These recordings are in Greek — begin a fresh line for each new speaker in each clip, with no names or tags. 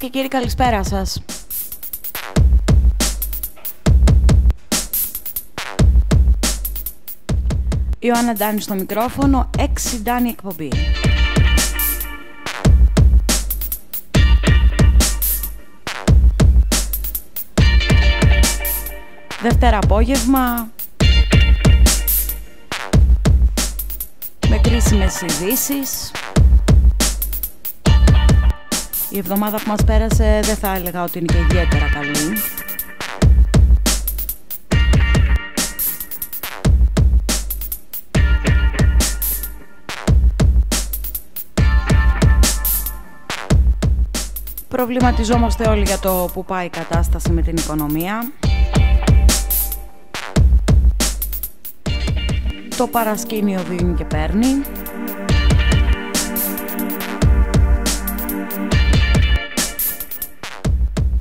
Κυρίες και κύριοι καλησπέρα σας. Ιωάννα Ντάνη στο μικρόφωνο, 6 Ντάνη εκπομπή. Δευτέρα απόγευμα, με κρίσιμες ειδήσεις. Η εβδομάδα που μας πέρασε δεν θα έλεγα ότι είναι και ιδιαίτερα καλή. Προβληματιζόμαστε όλοι για το που πάει η κατάσταση με την οικονομία. Το παρασκήνιο δίνει και παίρνει.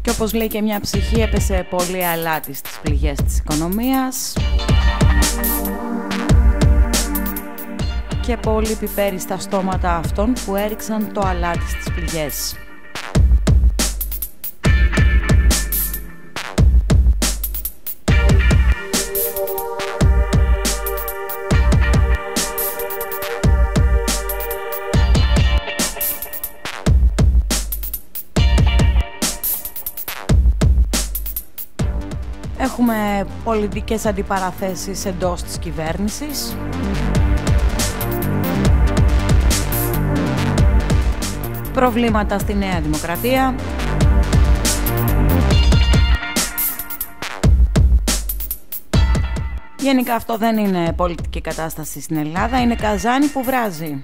Και όπως λέει και μια ψυχή έπεσε πολύ αλάτι στις πληγές της οικονομίας. Και πολύ πιπέρι στα στόματα αυτών που έριξαν το αλάτι στις πληγές. Έχουμε πολιτικές αντιπαραθέσεις εντός της κυβέρνησης. Προβλήματα στη Νέα Δημοκρατία. Γενικά αυτό δεν είναι πολιτική κατάσταση στην Ελλάδα, είναι καζάνι που βράζει.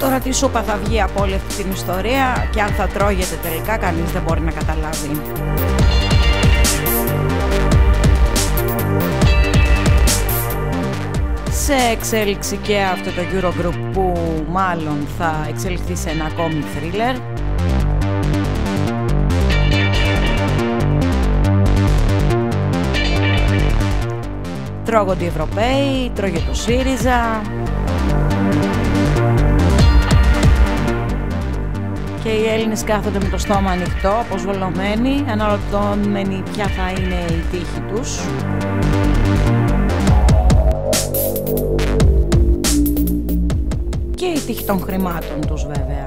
Τώρα τι σούπα θα βγει από όλη αυτή την ιστορία και αν θα τρώγεται τελικά κανείς δεν μπορεί να καταλάβει. Σε εξέλιξη και αυτό το Eurogroup που μάλλον θα εξελιχθεί σε ένα ακόμη thriller. Τρώγονται οι Ευρωπαίοι, τρώγεται το ΣΥΡΙΖΑ, και οι Έλληνες κάθονται με το στόμα ανοιχτό, αποσβολωμένοι, αναρωτώμενοι ποια θα είναι η τύχη τους. Και η τύχη των χρημάτων τους βέβαια.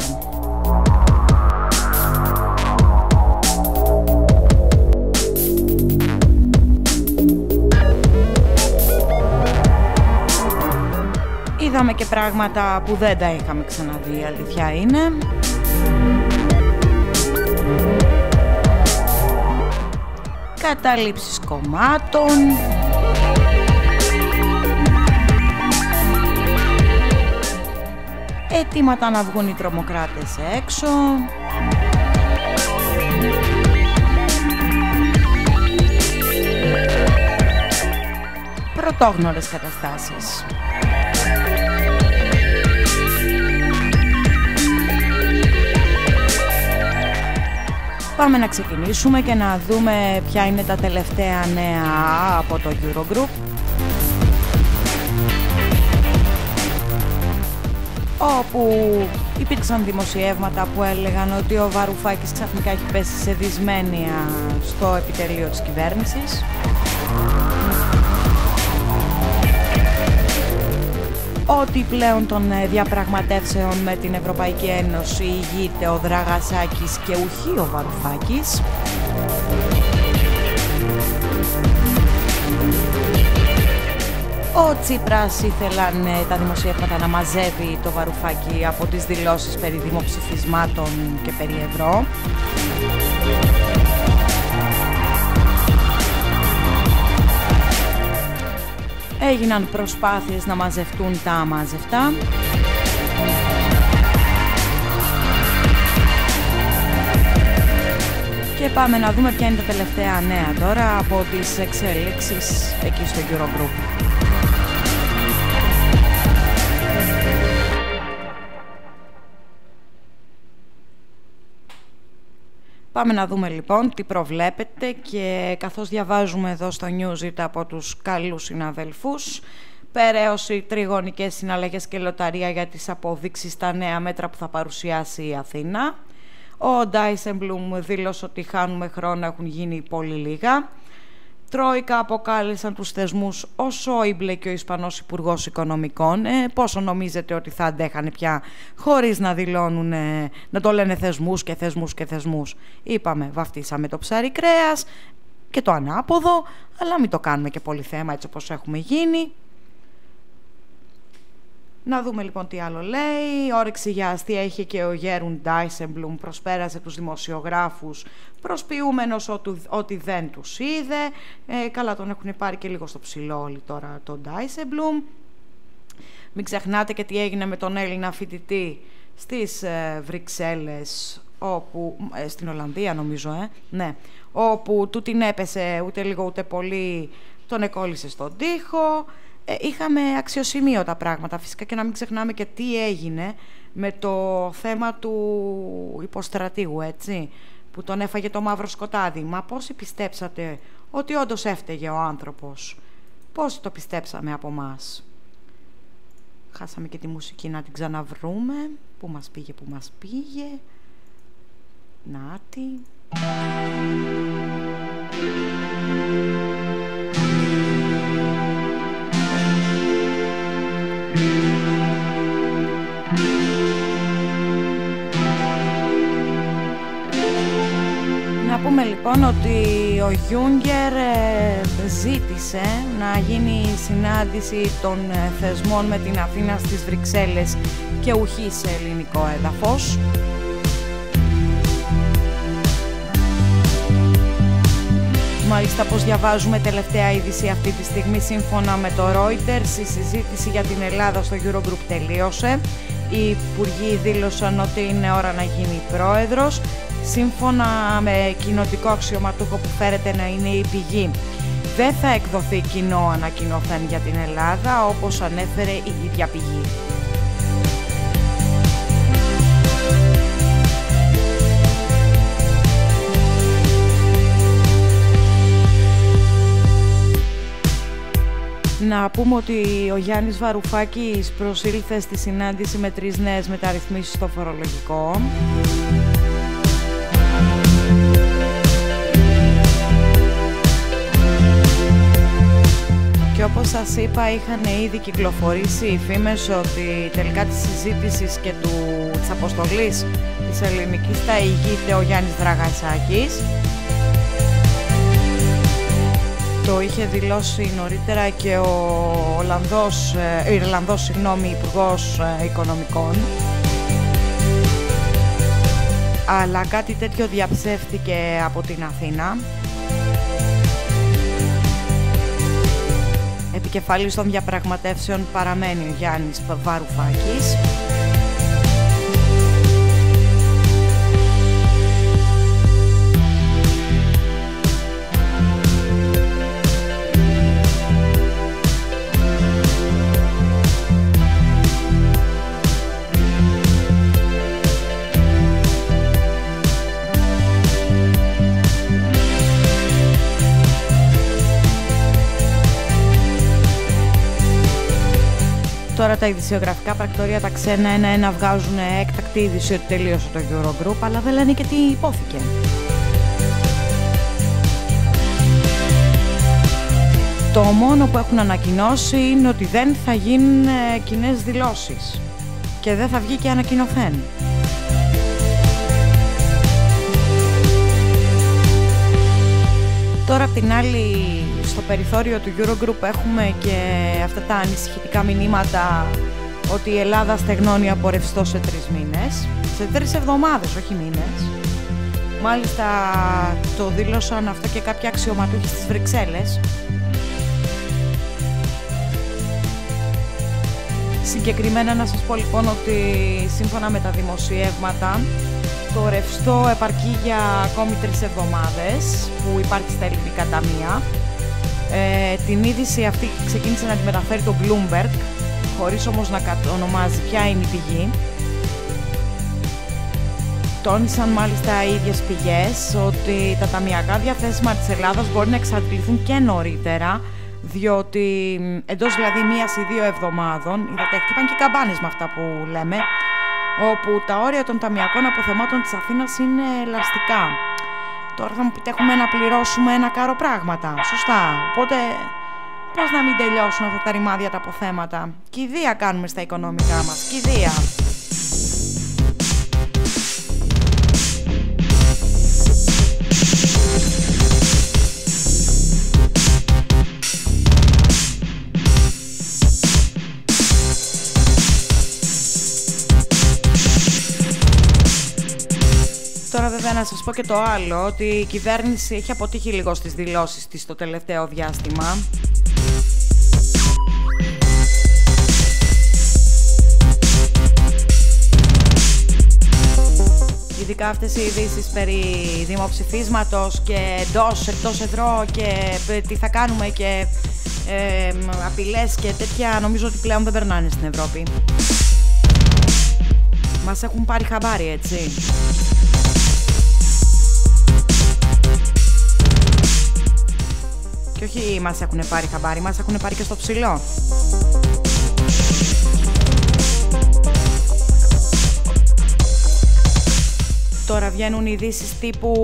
Είδαμε και πράγματα που δεν τα είχαμε ξαναδεί, αλήθεια είναι. Καταλήψεις κομμάτων. Αιτήματα να βγουν οι τρομοκράτες έξω. Πρωτόγνωρες καταστάσεις Πάμε να ξεκινήσουμε και να δούμε ποια είναι τα τελευταία νέα από το Eurogroup. όπου υπήρξαν δημοσιεύματα που έλεγαν ότι ο Βαρουφάκης ξαφνικά έχει πέσει σε δυσμένεια στο επιτελείο της κυβέρνησης. Ότι πλέον των ε, διαπραγματεύσεων με την Ευρωπαϊκή Ένωση ηγείται ο Δραγασάκης και ουχή ο Βαρουφάκης. Ο Τσίπρας ήθελαν ε, τα δημοσιεύματα να μαζεύει το Βαρουφάκη από τις δηλώσεις περί δημοψηφισμάτων και περί ευρώ. Έγιναν προσπάθειες να μαζευτούν τα αμάζευτα. Και πάμε να δούμε ποια είναι τα τελευταία νέα τώρα από τις εξέλιξεις εκεί στο Eurogroup. Πάμε να δούμε λοιπόν τι προβλέπετε και καθώς διαβάζουμε εδώ στο Newsit από τους καλούς συναδελφούς περαίωση, τριγωνικές συναλλαγές και λοταρία για τις αποδείξεις στα νέα μέτρα που θα παρουσιάσει η Αθήνα. Ο Ντάισεμπλουμ δήλωσε ότι χάνουμε χρόνο, έχουν γίνει πολύ λίγα. Τρόικα αποκάλεσαν τους θεσμούς ο Σόιμπλε και ο Ισπανός Υπουργός Οικονομικών. Ε, πόσο νομίζετε ότι θα αντέχανε πια χωρίς να δηλώνουν, να το λένε θεσμούς και θεσμούς και θεσμούς. Είπαμε, βαφτίσαμε το ψάρι κρέας και το ανάποδο, αλλά μην το κάνουμε και πολύ θέμα έτσι όπως έχουμε γίνει. Να δούμε λοιπόν τι άλλο λέει. Όρεξη για αστεία είχε και ο Γέρουν Ντάισεμπλουμ. Προσπέρασε τους δημοσιογράφους προσποιούμενος ότι δεν τους είδε. Ε, καλά τον έχουν πάρει και λίγο στο ψηλό όλοι τώρα τον Ντάισεμπλουμ. Μην ξεχνάτε και τι έγινε με τον Έλληνα φοιτητή στις ε, Βρυξέλλες όπου, ε, στην Ολλανδία νομίζω, ε, ναι, όπου του την έπεσε ούτε λίγο ούτε πολύ, τον εκόλλησε στον τοίχο. Ε, είχαμε αξιοσημείωτα πράγματα φυσικά και να μην ξεχνάμε και τι έγινε με το θέμα του υποστρατήγου, έτσι, που τον έφαγε το μαύρο σκοτάδι. Μα πόσοι πιστέψατε ότι όντως έφταιγε ο άνθρωπος; Πόσοι το πιστέψαμε από μας; Χάσαμε και τη μουσική να την ξαναβρούμε. Πού μας πήγε, πού μας πήγε; Νάτι. Να πούμε λοιπόν ότι ο Γιούγκερ ε, ζήτησε να γίνει συνάντηση των ε, θεσμών με την Αθήνα στις Βρυξέλλες και ουχή σε ελληνικό έδαφος. Μάλιστα, πως διαβάζουμε τελευταία είδηση αυτή τη στιγμή, σύμφωνα με το Reuters, η συζήτηση για την Ελλάδα στο Eurogroup τελείωσε. Οι υπουργοί δήλωσαν ότι είναι ώρα να γίνει πρόεδρος, σύμφωνα με κοινοτικό αξιωματούχο που φέρεται να είναι η πηγή. Δεν θα εκδοθεί κοινό ανακοινωθέν για την Ελλάδα, όπως ανέφερε η ίδια πηγή. Να πούμε ότι ο Γιάννης Βαρουφάκης προσήλθε στη συνάντηση με τρεις νέες μεταρρυθμίσεις στο φορολογικό. Και όπως σας είπα είχαν ήδη κυκλοφορήσει οι φήμες ότι τελικά της συζήτησης και του, της αποστολής της ελληνικής θα ηγείται ο Γιάννης Δραγασάκης το είχε δηλώσει νωρίτερα και ο Ολλανδός, ε, Ιρλανδός συγγνώμη, Υπουργός ε, Οικονομικών. Αλλά κάτι τέτοιο διαψεύθηκε από την Αθήνα. Επικεφαλής των διαπραγματεύσεων παραμένει ο Γιάννης Βαρουφάκης. Τώρα τα ειδησιογραφικά πρακτορία τα ξένα ένα-ένα βγάζουν έκτακτη είδηση ότι τελείωσε το Eurogroup, αλλά δεν λένε και τι υπόθηκε. Το μόνο που έχουν ανακοινώσει είναι ότι δεν θα γίνουν ε, κοινές δηλώσεις και δεν θα βγει και ανακοινωθέν. Τώρα απ' την άλλη στο περιθώριο του Eurogroup έχουμε και αυτά τα ανησυχητικά μηνύματα ότι η Ελλάδα στεγνώνει από ρευστό σε τρεις μήνες. Σε τρεις εβδομάδες, όχι μήνες. Μάλιστα το δήλωσαν αυτό και κάποια αξιωματούχοι στις Βρυξέλλες. Συγκεκριμένα να σας πω λοιπόν ότι σύμφωνα με τα δημοσιεύματα το ρευστό επαρκεί για ακόμη τρεις εβδομάδες που υπάρχει στα ελληνικά ταμεία. Ε, την είδηση αυτή ξεκίνησε να τη μεταφέρει το Bloomberg, χωρίς όμως να ονομάζει ποια είναι η πηγή. Τόνισαν μάλιστα οι ίδιες πηγές ότι τα ταμιακά διαθέσιμα της Ελλάδας μπορεί να εξαντληθούν και νωρίτερα διότι εντός δηλαδή μίας ή δύο εβδομάδων, είδατε, χτύπαν και καμπάνες με αυτά που λέμε, όπου τα όρια των ταμιακών αποθεμάτων της Αθήνας είναι ελαστικά. Τώρα θα μου πείτε έχουμε να πληρώσουμε ένα κάρο πράγματα, σωστά. Οπότε πώς να μην τελειώσουν αυτά τα ρημάδια τα αποθέματα; Κηδεία κάνουμε στα οικονομικά μας, κηδεία. Να σας πω και το άλλο, ότι η κυβέρνηση έχει αποτύχει λίγο στις δηλώσεις της το τελευταίο διάστημα. Ειδικά αυτές οι ειδήσεις περί δημοψηφίσματος και εντός, εκτός εδρό και τι θα κάνουμε και ε, απειλές και τέτοια νομίζω ότι πλέον δεν περνάνε στην Ευρώπη. Μας έχουν πάρει χαμπάρι έτσι. Και όχι μας έχουν πάρει χαμπάρι, μας έχουν πάρει και στο ψηλό. Τώρα βγαίνουν ειδήσεις τύπου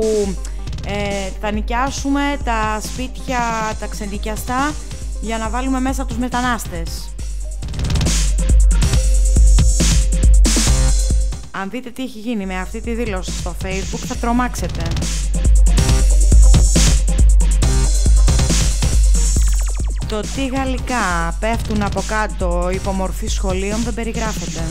ε, θα νοικιάσουμε τα σπίτια τα ξενοικιαστά για να βάλουμε μέσα τους μετανάστες. Αν δείτε τι έχει γίνει με αυτή τη δήλωση στο facebook θα τρομάξετε. Το τι γαλλικά πέφτουν από κάτω υπό μορφή σχολείων δεν περιγράφεται.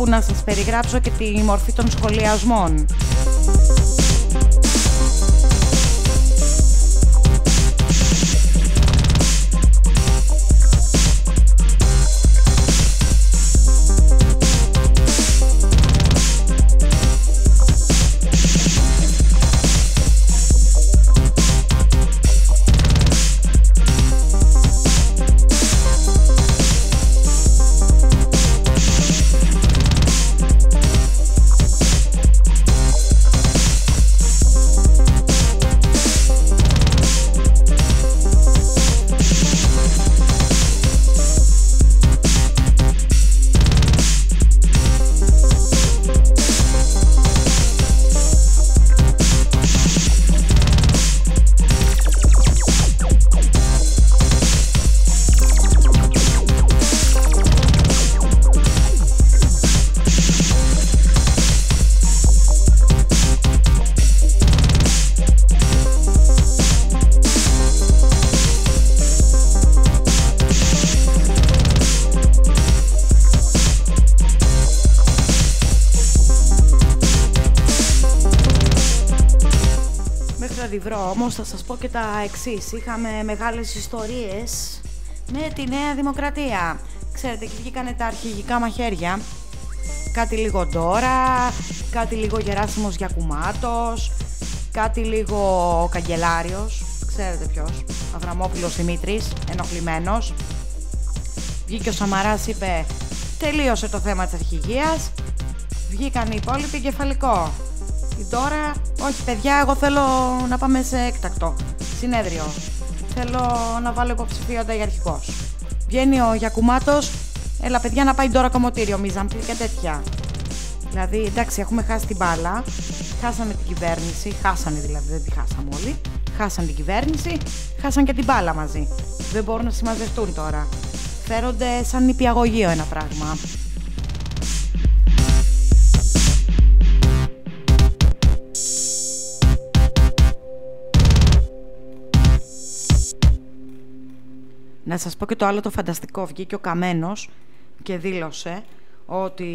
Και περίπου να σας περιγράψω και τη μορφή των σχολιασμών. Όμως θα σας πω και τα εξής. Είχαμε μεγάλες ιστορίες με τη Νέα Δημοκρατία. Ξέρετε, εκεί βγήκανε τα αρχηγικά μαχαίρια. Κάτι λίγο τώρα, κάτι λίγο Γεράσιμος Γιακουμάτος, κάτι λίγο Καγκελάριος, ξέρετε ποιος, Αβραμόπουλος Δημήτρης, ενοχλημένος. Βγήκε ο Σαμαράς, είπε τελείωσε το θέμα της αρχηγίας, βγήκαν οι υπόλοιποι κεφαλικό. Τώρα, όχι παιδιά, εγώ θέλω να πάμε σε έκτακτο συνέδριο. Θέλω να βάλω υποψηφίο ανταγερχικό. Βγαίνει ο Γιακουμάτος, έλα παιδιά να πάει τώρα κομμωτήριο, μίζαμπλη και τέτοια. Δηλαδή, εντάξει, έχουμε χάσει την μπάλα. χάσανε την κυβέρνηση, χάσανε δηλαδή, δεν τη χάσαμε όλοι, χάσαν την κυβέρνηση, χάσαν και την μπάλα μαζί. Δεν μπορούν να συμμαζευτούν τώρα. Φέρονται σαν νηπιαγωγείο ένα πράγμα. Να σας πω και το άλλο το φανταστικό. Βγήκε ο Καμένος και δήλωσε ότι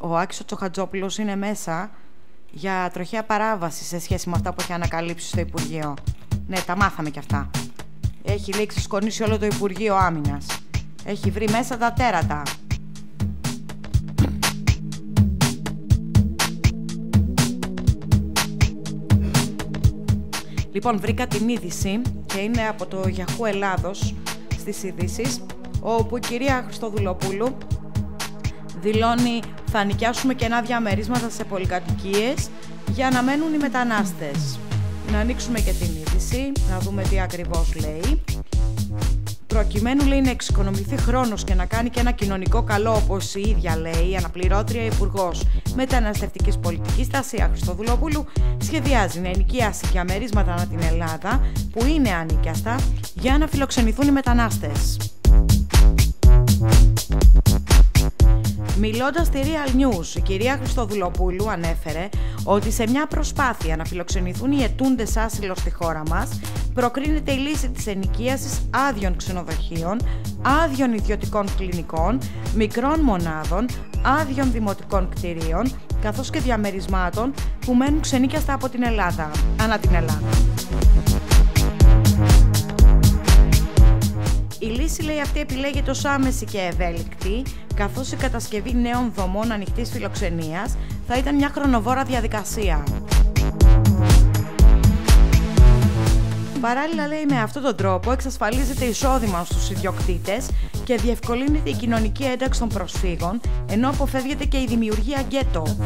ο Άκης ο Τσοχατζόπουλος είναι μέσα για τροχαία παράβαση σε σχέση με αυτά που έχει ανακαλύψει στο Υπουργείο. Ναι, τα μάθαμε κι αυτά. Έχει λήξει σκονίσει όλο το Υπουργείο Άμυνας. Έχει βρει μέσα τα τέρατα. Λοιπόν, βρήκα την είδηση και είναι από το Yahoo Ελλάδος στις ειδήσεις, όπου η κυρία Χριστοδουλοπούλου δηλώνει θα νοικιάσουμε κενά διαμερίσματα σε πολυκατοικίες για να μένουν οι μετανάστες. Να ανοίξουμε και την είδηση, να δούμε τι ακριβώς λέει. Προκειμένου λέει να εξοικονομηθεί χρόνος και να κάνει και ένα κοινωνικό καλό όπως η ίδια λέει η αναπληρώτρια υπουργός μεταναστευτικής πολιτικής Τασία Χριστοδουλοπούλου σχεδιάζει να ενοικιάσει και αμερίσματα ανά την Ελλάδα που είναι ανίκιαστα για να φιλοξενηθούν οι μετανάστες. Μιλώντας στη Real News, η κυρία Χριστοδουλοπούλου ανέφερε ότι σε μια προσπάθεια να φιλοξενηθούν οι ετούντες άσυλο στη χώρα μας, προκρίνεται η λύση της ενοικίασης άδειων ξενοδοχείων, άδειων ιδιωτικών κλινικών, μικρών μονάδων, άδειων δημοτικών κτηρίων, καθώς και διαμερισμάτων που μένουν ξενίκιαστα από την Ελλάδα, ανά την Ελλάδα. Η λύση λέει αυτή επιλέγεται ως άμεση και ευέλικτη, καθώς η κατασκευή νέων δομών ανοιχτής φιλοξενίας θα ήταν μια χρονοβόρα διαδικασία. Παράλληλα λέει με αυτόν τον τρόπο εξασφαλίζεται εισόδημα στους ιδιοκτήτες και διευκολύνεται η κοινωνική ένταξη των προσφύγων, ενώ αποφεύγεται και η δημιουργία γκέτο.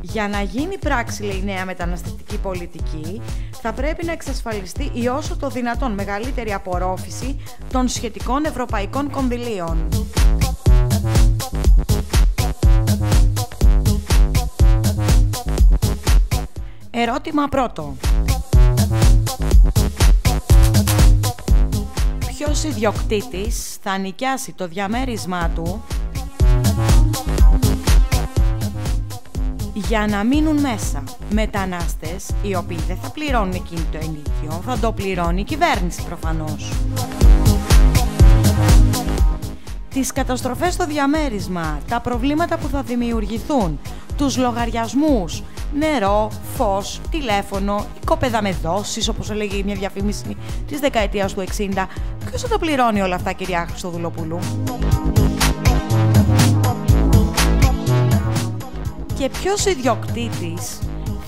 Για να γίνει πράξη, λέει η νέα μεταναστευτική πολιτική, θα πρέπει να εξασφαλιστεί η όσο το δυνατόν μεγαλύτερη απορρόφηση των σχετικών ευρωπαϊκών κονδυλίων. Ερώτημα πρώτο. Ποιος ιδιοκτήτης θα νοικιάσει το διαμέρισμά του για να μείνουν μέσα μετανάστες οι οποίοι δεν θα πληρώνουν εκείνη το ενίκιο, θα το πληρώνει η κυβέρνηση προφανώς. Τις καταστροφές στο διαμέρισμα, τα προβλήματα που θα δημιουργηθούν, τους λογαριασμούς, νερό, φως, τηλέφωνο, οικόπεδα με δόσεις, όπως έλεγε μια διαφήμιση της δεκαετίας του 60. Ποιος θα τα πληρώνει όλα αυτά, κυρία Χριστοδουλοπούλου; Και ποιος ιδιοκτήτης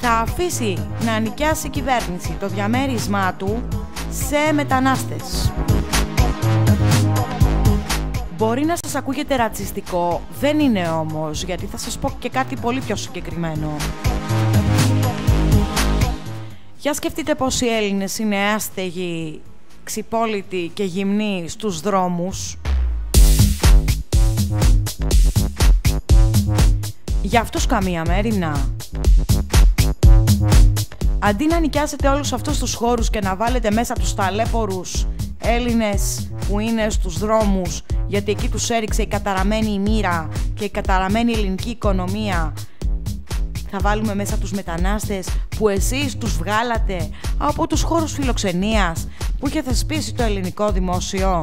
θα αφήσει να νοικιάσει η κυβέρνηση το διαμέρισμά του σε μετανάστες; Μπορεί να σας ακούγεται ρατσιστικό, δεν είναι όμως, γιατί θα σας πω και κάτι πολύ πιο συγκεκριμένο. Για σκεφτείτε πως οι Έλληνες είναι άστεγοι, ξυπόλυτοι και γυμνοί στους δρόμους Για αυτούς καμία μέρη να. Αντί να νοικιάσετε όλους αυτούς τους χώρους και να βάλετε μέσα τους ταλέπορους Έλληνες που είναι στους δρόμους γιατί εκεί τους έριξε η καταραμένη μοίρα και η καταραμένη ελληνική οικονομία θα βάλουμε μέσα τους μετανάστες που εσείς τους βγάλατε από τους χώρους φιλοξενίας που είχε θεσπίσει το ελληνικό δημόσιο.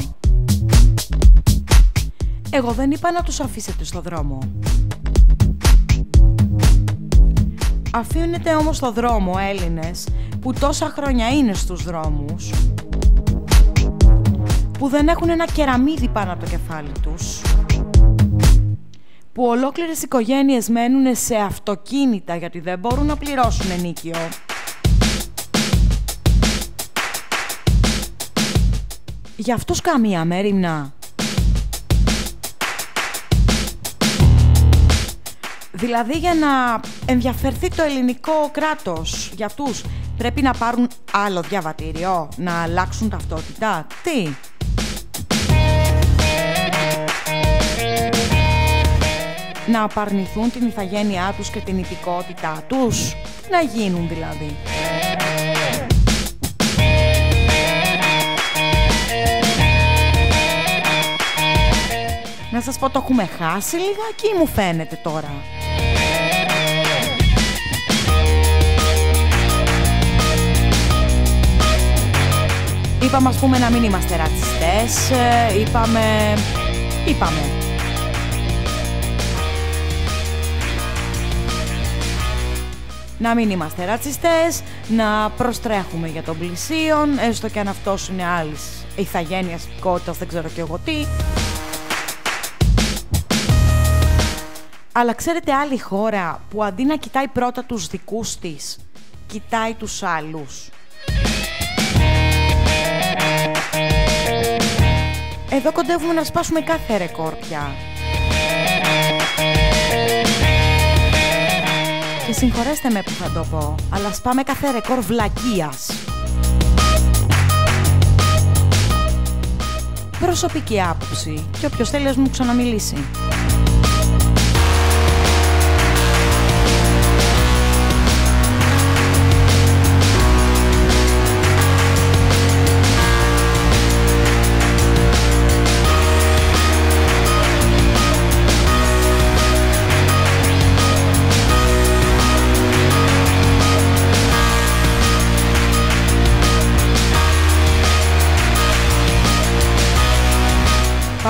Εγώ δεν είπα να τους αφήσετε στο δρόμο. Αφήνεται όμως στο δρόμο Έλληνες που τόσα χρόνια είναι στους δρόμους που δεν έχουν ένα κεραμίδι πάνω από το κεφάλι τους που ολόκληρες οικογένειες μένουν σε αυτοκίνητα γιατί δεν μπορούν να πληρώσουν ενίκιο. Για αυτούς καμία μέρημνα Δηλαδή για να ενδιαφερθεί το ελληνικό κράτος για αυτούς πρέπει να πάρουν άλλο διαβατήριο, να αλλάξουν ταυτότητα. Τι; να απαρνηθούν την ηθαγένειά τους και την υπηκότητά τους, να γίνουν δηλαδή. Να σας πω το έχουμε χάσει λιγάκι ή μου φαίνεται τώρα. Είπαμε ας πούμε να μην είμαστε ρατσιστές, ε, είπαμε... είπαμε. Να μην είμαστε ρατσιστές, να προστρέχουμε για τον πλησίον, έστω και αν αυτός είναι άλλης ηθαγένειας, κότητας, δεν ξέρω και εγώ τι. Αλλά ξέρετε άλλη χώρα που αντί να κοιτάει πρώτα τους δικούς της, κοιτάει τους άλλους. Εδώ κοντεύουμε να σπάσουμε κάθε ρεκόρ πια. Και συγχωρέστε με που θα το πω, αλλά σπάμε κάθε ρεκόρ βλακείας. Προσωπική άποψη και όποιος θέλει να μου ξαναμιλήσει.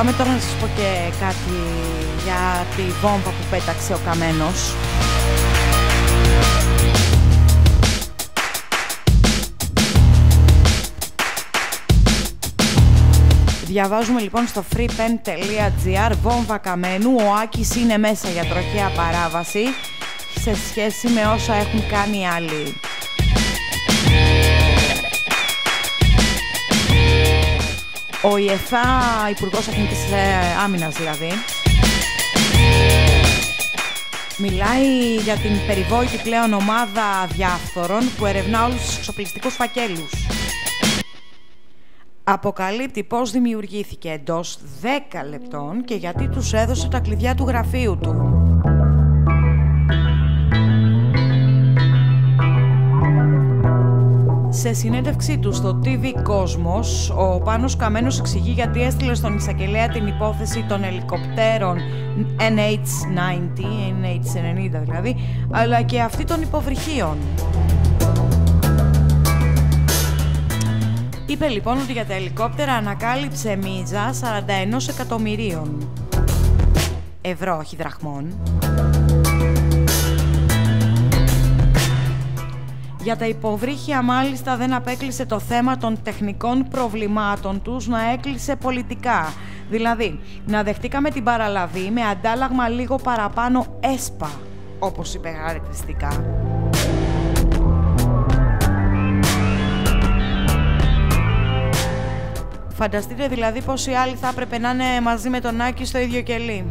Πάμε τώρα να σας πω και κάτι για τη βόμβα που πέταξε ο Καμένος. Διαβάζουμε λοιπόν στο freepen.gr βόμβα Καμένου, ο Άκης είναι μέσα για τροχαία παράβαση σε σχέση με όσα έχουν κάνει άλλοι. Ο ΙΕΘΑ, Υπουργός Εθνικής ε, Άμυνας δηλαδή, μιλάει για την περιβόητη πλέον ομάδα διάφορων που ερευνά όλους τους εξοπλιστικούς φακέλους. Αποκαλύπτει πώς δημιουργήθηκε εντός 10 λεπτών και γιατί τους έδωσε τα κλειδιά του γραφείου του. Σε συνέντευξή του στο TV Cosmos, ο Πάνος Καμένος εξηγεί γιατί έστειλε στον εισαγγελέα την υπόθεση των ελικοπτέρων NH90, NH90 δηλαδή, αλλά και αυτή των υποβρυχίων. Είπε λοιπόν ότι για τα ελικόπτερα ανακάλυψε μίζα 41 εκατομμυρίων ευρώ, όχι δραχμών. Για τα υποβρύχια μάλιστα δεν απέκλεισε το θέμα των τεχνικών προβλημάτων τους να έκλεισε πολιτικά. Δηλαδή, να δεχτήκαμε την παραλαβή με αντάλλαγμα λίγο παραπάνω έσπα, όπως είπε χαρακτηριστικά. Φανταστείτε δηλαδή πως οι άλλοι θα έπρεπε να είναι μαζί με τον Άκη στο ίδιο κελί.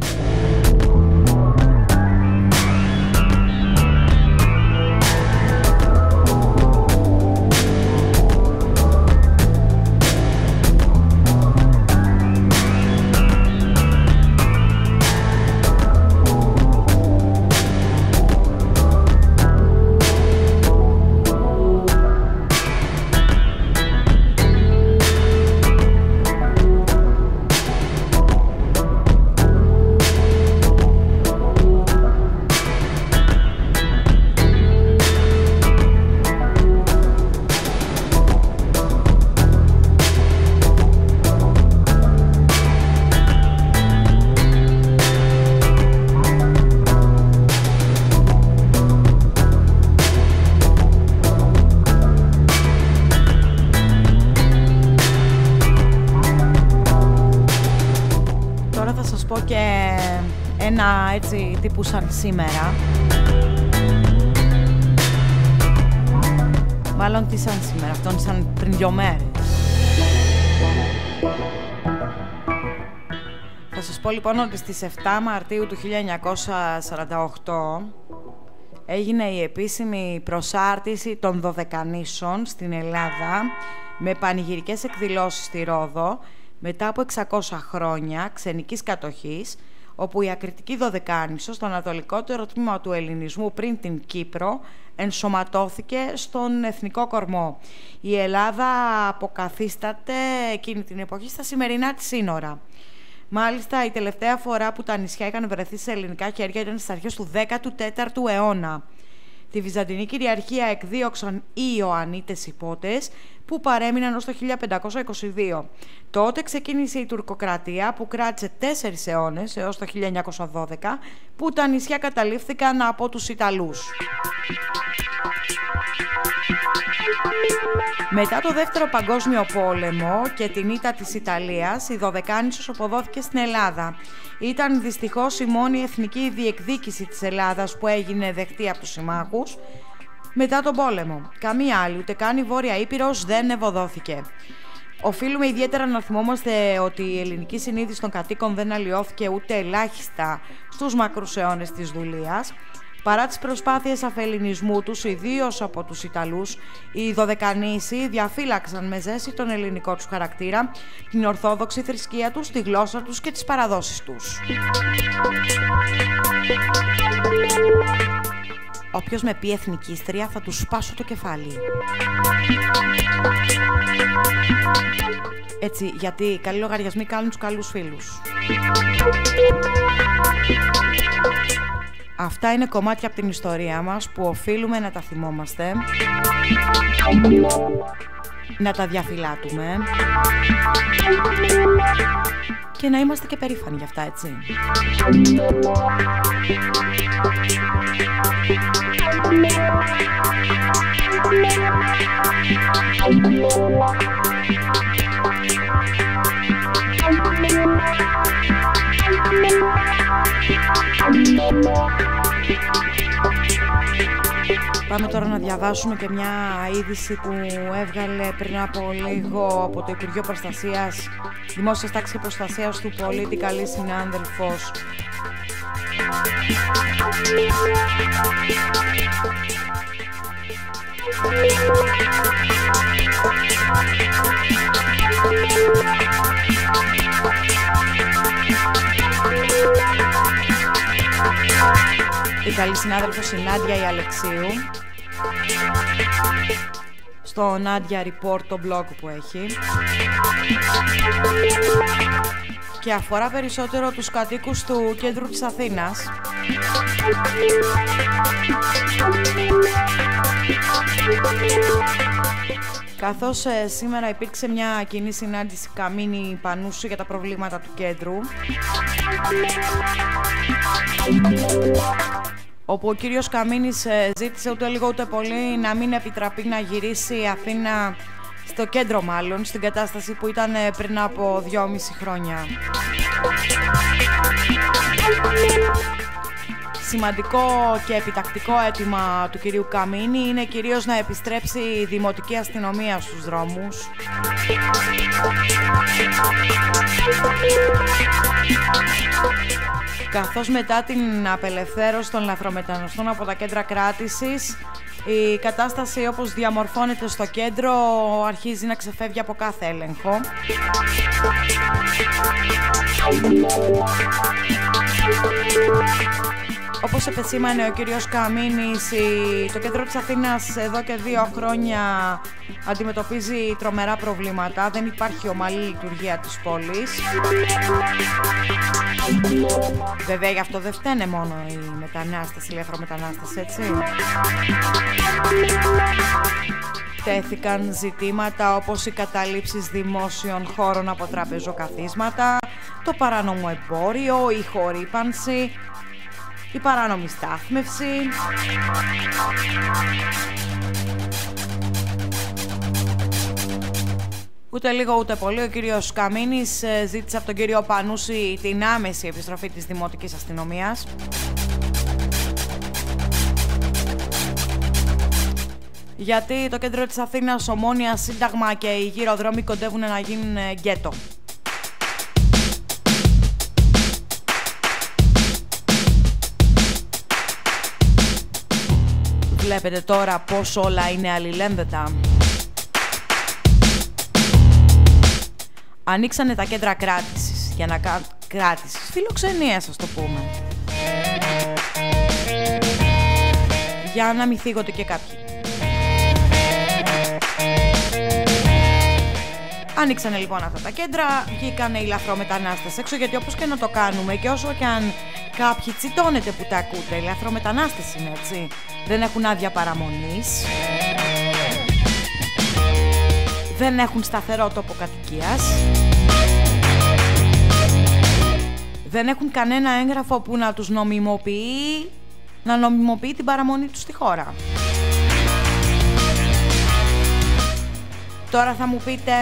Έτσι τύπου σαν σήμερα. Μάλλον τι σαν σήμερα, αυτόν σαν πριν δυο μέρες. Θα σας πω λοιπόν ότι στις 7 Μαρτίου του 1948 έγινε η επίσημη προσάρτηση των Δωδεκανήσων στην Ελλάδα με πανηγυρικές εκδηλώσεις στη Ρόδο μετά από 600 χρόνια ξενικής κατοχής όπου η ακριτική Δωδεκάνησος, στο ανατολικότερο τμήμα του ελληνισμού πριν την Κύπρο, ενσωματώθηκε στον εθνικό κορμό. Η Ελλάδα αποκαθίσταται εκείνη την εποχή στα σημερινά της σύνορα. Μάλιστα, η τελευταία φορά που τα νησιά είχαν βρεθεί σε ελληνικά χέρια ήταν στις αρχές του 14ου αιώνα. Τη Βυζαντινή κυριαρχία εκδίωξαν οι Ιωαννίτες υπότες που παρέμειναν ως το 1522. Τότε ξεκίνησε η τουρκοκρατία που κράτησε τέσσερις αιώνες έως το 1912 που τα νησιά καταλήφθηκαν από τους Ιταλούς. Μετά το Δεύτερο Παγκόσμιο Πόλεμο και την ήττα της Ιταλίας, η Δωδεκάνησος αποδόθηκε στην Ελλάδα. Ήταν δυστυχώς η μόνη εθνική διεκδίκηση της Ελλάδας που έγινε δεχτή από τους συμμάχους μετά τον πόλεμο. Καμία άλλη, ούτε καν η Βόρεια Ήπειρος δεν ευωδόθηκε. Οφείλουμε ιδιαίτερα να θυμόμαστε ότι η ελληνική συνείδηση των κατοίκων δεν αλλοιώθηκε ούτε ελάχιστα στους μακρούς αιώνες της δουλείας, Παρά τις προσπάθειες αφελινισμού τους, ιδίως από τους Ιταλούς, οι Δωδεκανήσοι διαφύλαξαν με ζέση τον ελληνικό τους χαρακτήρα, την ορθόδοξη θρησκεία τους, τη γλώσσα τους και τις παραδόσεις τους. Όποιος με πει εθνικίστρια θα του σπάσω το κεφάλι. Έτσι, γιατί οι καλοί λογαριασμοί κάνουν τους καλούς φίλους. Αυτά είναι κομμάτια από την ιστορία μας που οφείλουμε να τα θυμόμαστε, να τα διαφυλάτουμε και να είμαστε και περήφανοι γι' αυτά, έτσι. Πάμε τώρα να διαβάσουμε και μια είδηση που έβγαλε πριν από λίγο από το Υπουργείο Προστασίας Δημόσιας Τάξης και Προστασίας του Πολίτη, καλή συνάδελφος. Η καλή συνάδελφος η Νάντια η Αλεξίου. Στο Νάντια Report το blog που έχει. Και αφορά περισσότερο τους κατοίκους του κέντρου της Αθήνας καθώς ε, σήμερα υπήρξε μια κοινή συνάντηση Καμίνη Πανούσου για τα προβλήματα του κέντρου όπου ο κύριος Καμίνης ε, ζήτησε ούτε λίγο ούτε πολύ να μην επιτραπεί να γυρίσει η Αθήνα στο κέντρο μάλλον, στην κατάσταση που ήταν ε, πριν από δυόμιση χρόνια. Σημαντικό και επιτακτικό αίτημα του κυρίου Καμίνη είναι κυρίως να επιστρέψει η δημοτική αστυνομία στους δρόμους καθώς μετά την απελευθέρωση των λαθρομεταναστών από τα κέντρα κράτησης η κατάσταση όπως διαμορφώνεται στο κέντρο αρχίζει να ξεφεύγει από κάθε έλεγχο. Όπως επεσήμανε ο κύριος Καμίνης, το κέντρο της Αθήνας εδώ και δύο χρόνια αντιμετωπίζει τρομερά προβλήματα. Δεν υπάρχει ομαλή λειτουργία της πόλης. Βέβαια γι' αυτό δεν φταίνε μόνο οι μετανάστες, οι λεφρομετανάστες, έτσι. Τέθηκαν ζητήματα όπως οι καταλήψεις δημόσιων χώρων από τραπεζοκαθίσματα, το παράνομο εμπόριο, η χορύπανση, η παράνομη στάθμευση. Ούτε λίγο ούτε πολύ ο κύριος Καμίνης ε, ζήτησε από τον κύριο Πανούση την άμεση επιστροφή της Δημοτικής Αστυνομίας. Γιατί το κέντρο της Αθήνας, Ομόνια, Σύνταγμα και οι γύρω δρόμοι κοντεύουν να γίνουν ε, γκέτο. Βλέπετε τώρα πώς όλα είναι αλληλένδετα. Ανοίξανε τα κέντρα κράτησης για να κράτησης, φιλοξενίας ας το πούμε. Για να μην θίγονται και κάποιοι. Άνοιξαν λοιπόν αυτά τα κέντρα, βγήκαν οι λαθρομετανάστες έξω γιατί όπως και να το κάνουμε και όσο και αν κάποιοι τσιτώνετε που τα ακούτε, οι λαθρομετανάστες είναι έτσι, δεν έχουν άδεια παραμονής, δεν έχουν σταθερό τόπο κατοικίας, δεν έχουν κανένα έγγραφο που να τους νομιμοποιεί, να νομιμοποιεί την παραμονή τους στη χώρα. Τώρα θα μου πείτε,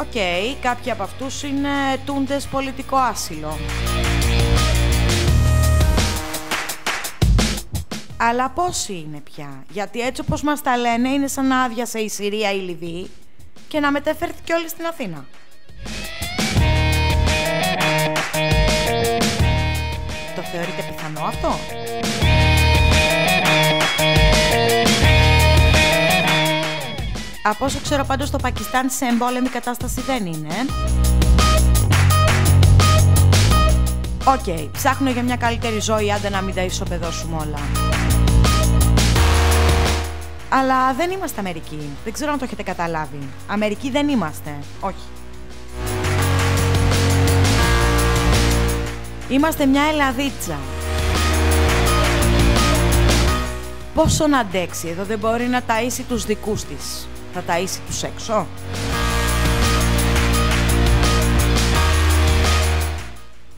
OK, okay, κάποιοι από αυτούς είναι αιτούντες πολιτικό άσυλο. Αλλά πόσοι είναι πια, γιατί έτσι όπως μας τα λένε είναι σαν να άδειασε η Συρία ή η Λιβύη και να μεταφέρθηκαν όλοι στην Αθήνα. Το θεωρείτε πιθανό αυτό; Από όσο ξέρω πάντως το Πακιστάν σε εμπόλεμη κατάσταση δεν είναι. OK, okay, ψάχνω για μια καλύτερη ζωή, άντε να μην τα ισοπεδώσουμε όλα. Αλλά δεν είμαστε Αμερική. Δεν ξέρω αν το έχετε καταλάβει. Αμερική δεν είμαστε. Όχι. Είμαστε μια Ελλαδίτσα. Πόσο να αντέξει, εδώ δεν μπορεί να ταΐσει τους δικούς της. Θα ταΐσει τους έξω;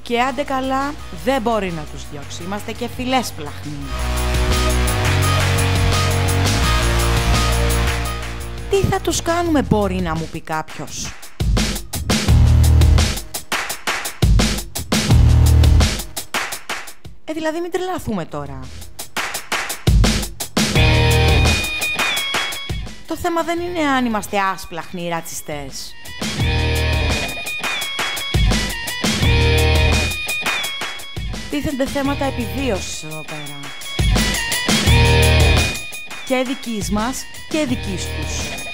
Και άντε καλά, δεν μπορεί να τους διώξει. Είμαστε και φιλές πλαχνοί. Τι θα τους κάνουμε μπορεί να μου πει κάποιος; Ε, δηλαδή μην τρελαθούμε τώρα. Το θέμα δεν είναι αν είμαστε άσπλαχνοι ρατσιστές. Τίθενται θέματα επιβίωσης εδώ πέρα. Και δικής μας και δικής τους.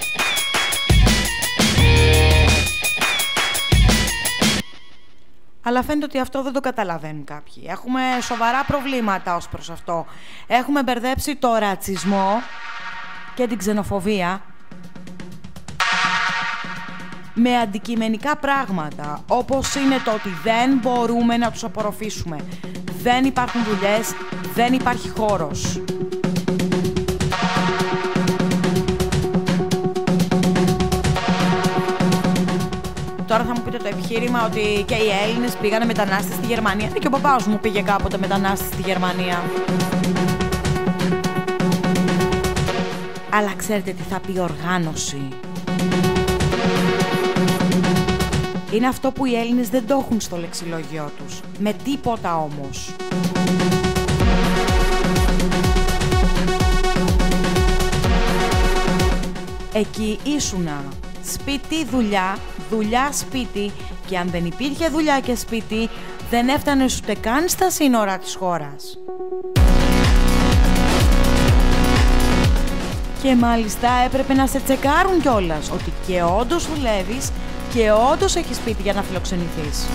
Αλλά φαίνεται ότι αυτό δεν το καταλαβαίνουν κάποιοι. Έχουμε σοβαρά προβλήματα ως προς αυτό. Έχουμε μπερδέψει το ρατσισμό και την ξενοφοβία με αντικειμενικά πράγματα, όπως είναι το ότι δεν μπορούμε να τους απορροφήσουμε. Δεν υπάρχουν δουλειές, δεν υπάρχει χώρος. Τώρα θα μου πείτε το επιχείρημα ότι και οι Έλληνες πήγανε μετανάστες στη Γερμανία. Και ο παπάος μου πήγε κάποτε μετανάστες στη Γερμανία. Αλλά ξέρετε τι θα πει οργάνωση; Είναι αυτό που οι Έλληνες δεν το έχουν στο λεξιλόγιο τους. Με τίποτα όμως. Εκεί ήσουνα. Σπίτι, δουλειά, δουλειά, σπίτι και αν δεν υπήρχε δουλειά και σπίτι δεν έφτανε ούτε καν στα σύνορα της χώρας. Και μάλιστα έπρεπε να σε τσεκάρουν κιόλας ότι και όντως δουλεύεις και όντως έχεις σπίτι για να φιλοξενηθείς.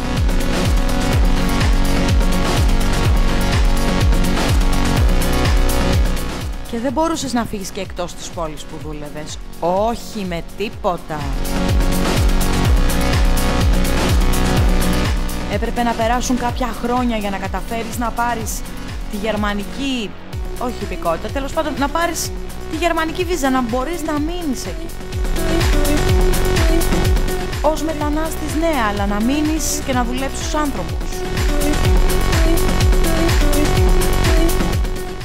Και δεν μπορούσες να φύγεις και εκτός της πόλης που δούλευες. Όχι με τίποτα. Έπρεπε να περάσουν κάποια χρόνια για να καταφέρεις να πάρεις τη γερμανική, όχι υπηκότητα, τέλος πάντων να πάρεις τη γερμανική βίζα, να μπορείς να μείνεις εκεί. Ως μετανάστης ναι, αλλά να μείνεις και να δουλέψεις στους άνθρωπους.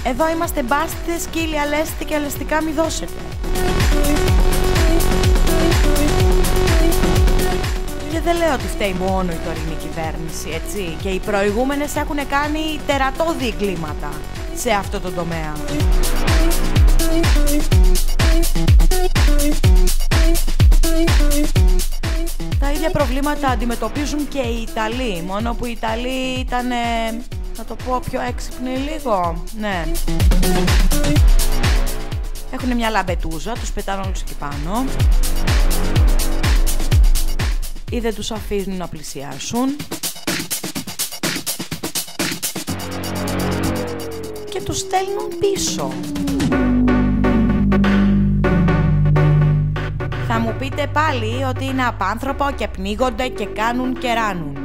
Εδώ είμαστε μπάστιδες, σκύλοι, αλέστητε και αλεστικά μη δώσετε. Και δεν λέω ότι φταίει μόνο η τωρινή κυβέρνηση, έτσι. Και οι προηγούμενες έχουν κάνει τερατώδη εγκλήματα σε αυτό το τομέα. Τα ίδια προβλήματα αντιμετωπίζουν και οι Ιταλοί, μόνο που οι Ιταλοί ήταν, να το πω πιο έξυπνοι λίγο, ναι. Έχουν μια λαμπετούζα, τους πετάνε όλους εκεί πάνω. Ή δεν τους αφήνουν να πλησιάσουν. Και τους στέλνουν πίσω. Πείτε πάλι ότι είναι απάνθρωπο και πνίγονται και κάνουν και ράνουν.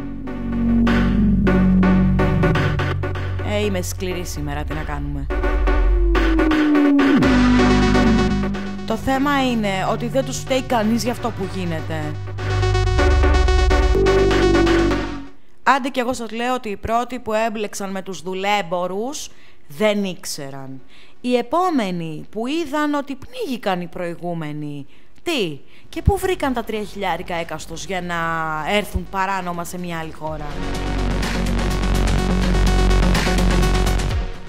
Ε, είμαι σκληρή σήμερα, τι να κάνουμε. Το θέμα είναι ότι δεν τους φταίει κανείς για αυτό που γίνεται. Άντε κι εγώ σας λέω ότι οι πρώτοι που έμπλεξαν με τους δουλέμπορους δεν ήξεραν. Οι επόμενοι που είδαν ότι πνίγηκαν οι προηγούμενοι. Τι, και πού βρήκαν τα τρία χιλιάρικα έκαστος για να έρθουν παράνομα σε μια άλλη χώρα;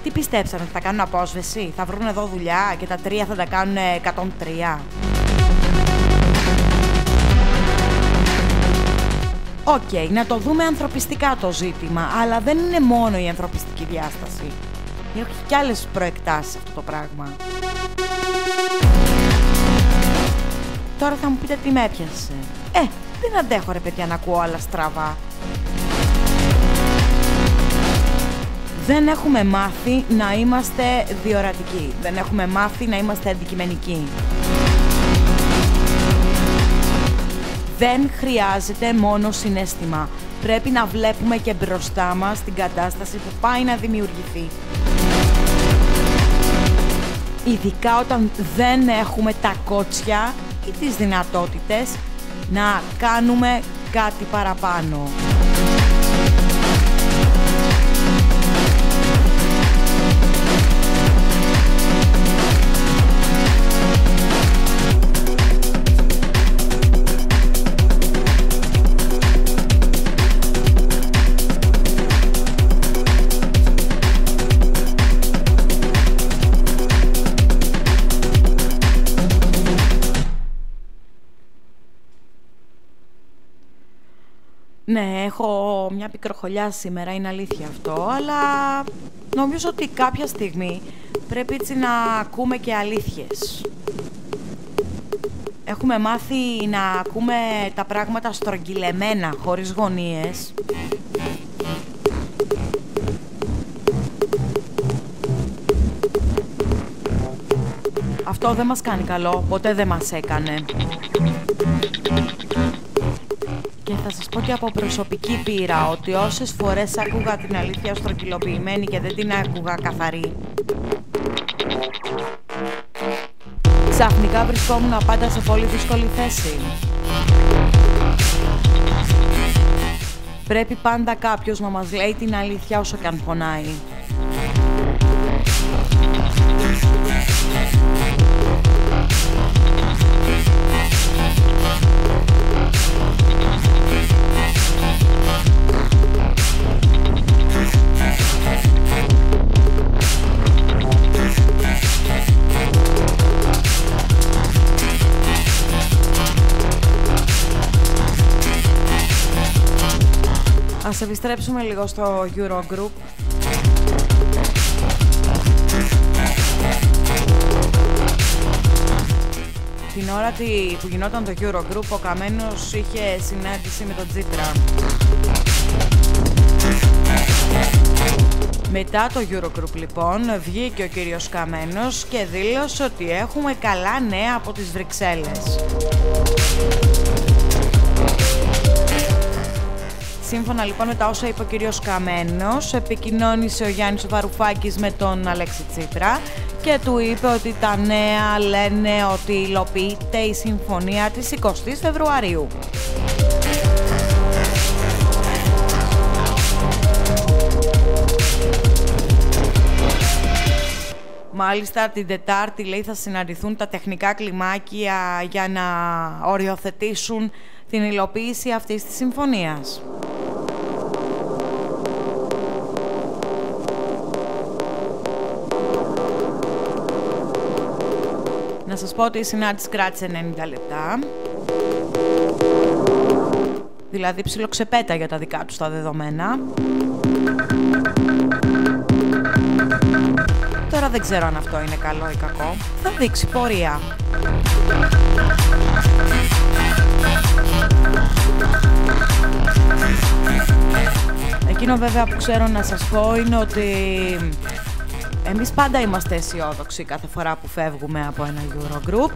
Τι πιστέψανε, θα κάνουν απόσβεση, θα βρουν εδώ δουλειά και τα τρία θα τα κάνουν 103. Οκ, να το δούμε ανθρωπιστικά το ζήτημα, αλλά δεν είναι μόνο η ανθρωπιστική διάσταση. Έχει κι άλλες προεκτάσεις αυτό το πράγμα. Τώρα θα μου πείτε τι με έπιασε. Ε, δεν αντέχω ρε παιδιά να ακούω άλλα στραβά. Δεν έχουμε μάθει να είμαστε διορατικοί. Δεν έχουμε μάθει να είμαστε αντικειμενικοί. Δεν χρειάζεται μόνο συνέστημα. Πρέπει να βλέπουμε και μπροστά μας την κατάσταση που πάει να δημιουργηθεί. Ειδικά όταν δεν έχουμε τα κότσια ή τις δυνατότητες να κάνουμε κάτι παραπάνω. Ναι, έχω μια πικροχολιά σήμερα, είναι αλήθεια αυτό, αλλά νομίζω ότι κάποια στιγμή πρέπει έτσι να ακούμε και αλήθειες. Έχουμε μάθει να ακούμε τα πράγματα στρογγυλεμένα, χωρίς γωνίες. Αυτό δεν μας κάνει καλό, ποτέ δεν μας έκανε. Και θα σας πω και από προσωπική πείρα ότι όσες φορές άκουγα την αλήθεια στρογγυλοποιημένη και δεν την άκουγα καθαρή Ξαφνικά βρισκόμουν πάντα σε πολύ δύσκολη θέση. Πρέπει πάντα κάποιος να μας λέει την αλήθεια όσο και αν πονάει Ας επιστρέψουμε λίγο στο Eurogroup. Την ώρα που γινόταν το Eurogroup, ο Καμένος είχε συνάντηση με τον Τζίτρα. Μετά το Eurogroup λοιπόν βγήκε ο κύριος Καμένος και δήλωσε ότι έχουμε καλά νέα από τις Βρυξέλλες. Σύμφωνα λοιπόν με τα όσα είπε ο κύριος Καμένος, επικοινώνησε ο Γιάννης Βαρουφάκης με τον Αλέξη Τσίπρα και του είπε ότι τα νέα λένε ότι υλοποιείται η συμφωνία της 20 Φεβρουαρίου. Μάλιστα την Τετάρτη λέει θα συναντηθούν τα τεχνικά κλιμάκια για να οριοθετήσουν την υλοποίηση αυτής της συμφωνίας. Σας πω ότι η συνάντηση κράτησε 90 λεπτά. Δηλαδή ψιλοξεπέτα για τα δικά τους τα δεδομένα. Τώρα δεν ξέρω αν αυτό είναι καλό ή κακό. Θα δείξει πορεία. Εκείνο βέβαια που ξέρω να σας πω είναι ότι Εμείς πάντα είμαστε αισιόδοξοι κάθε φορά που φεύγουμε από ένα Eurogroup.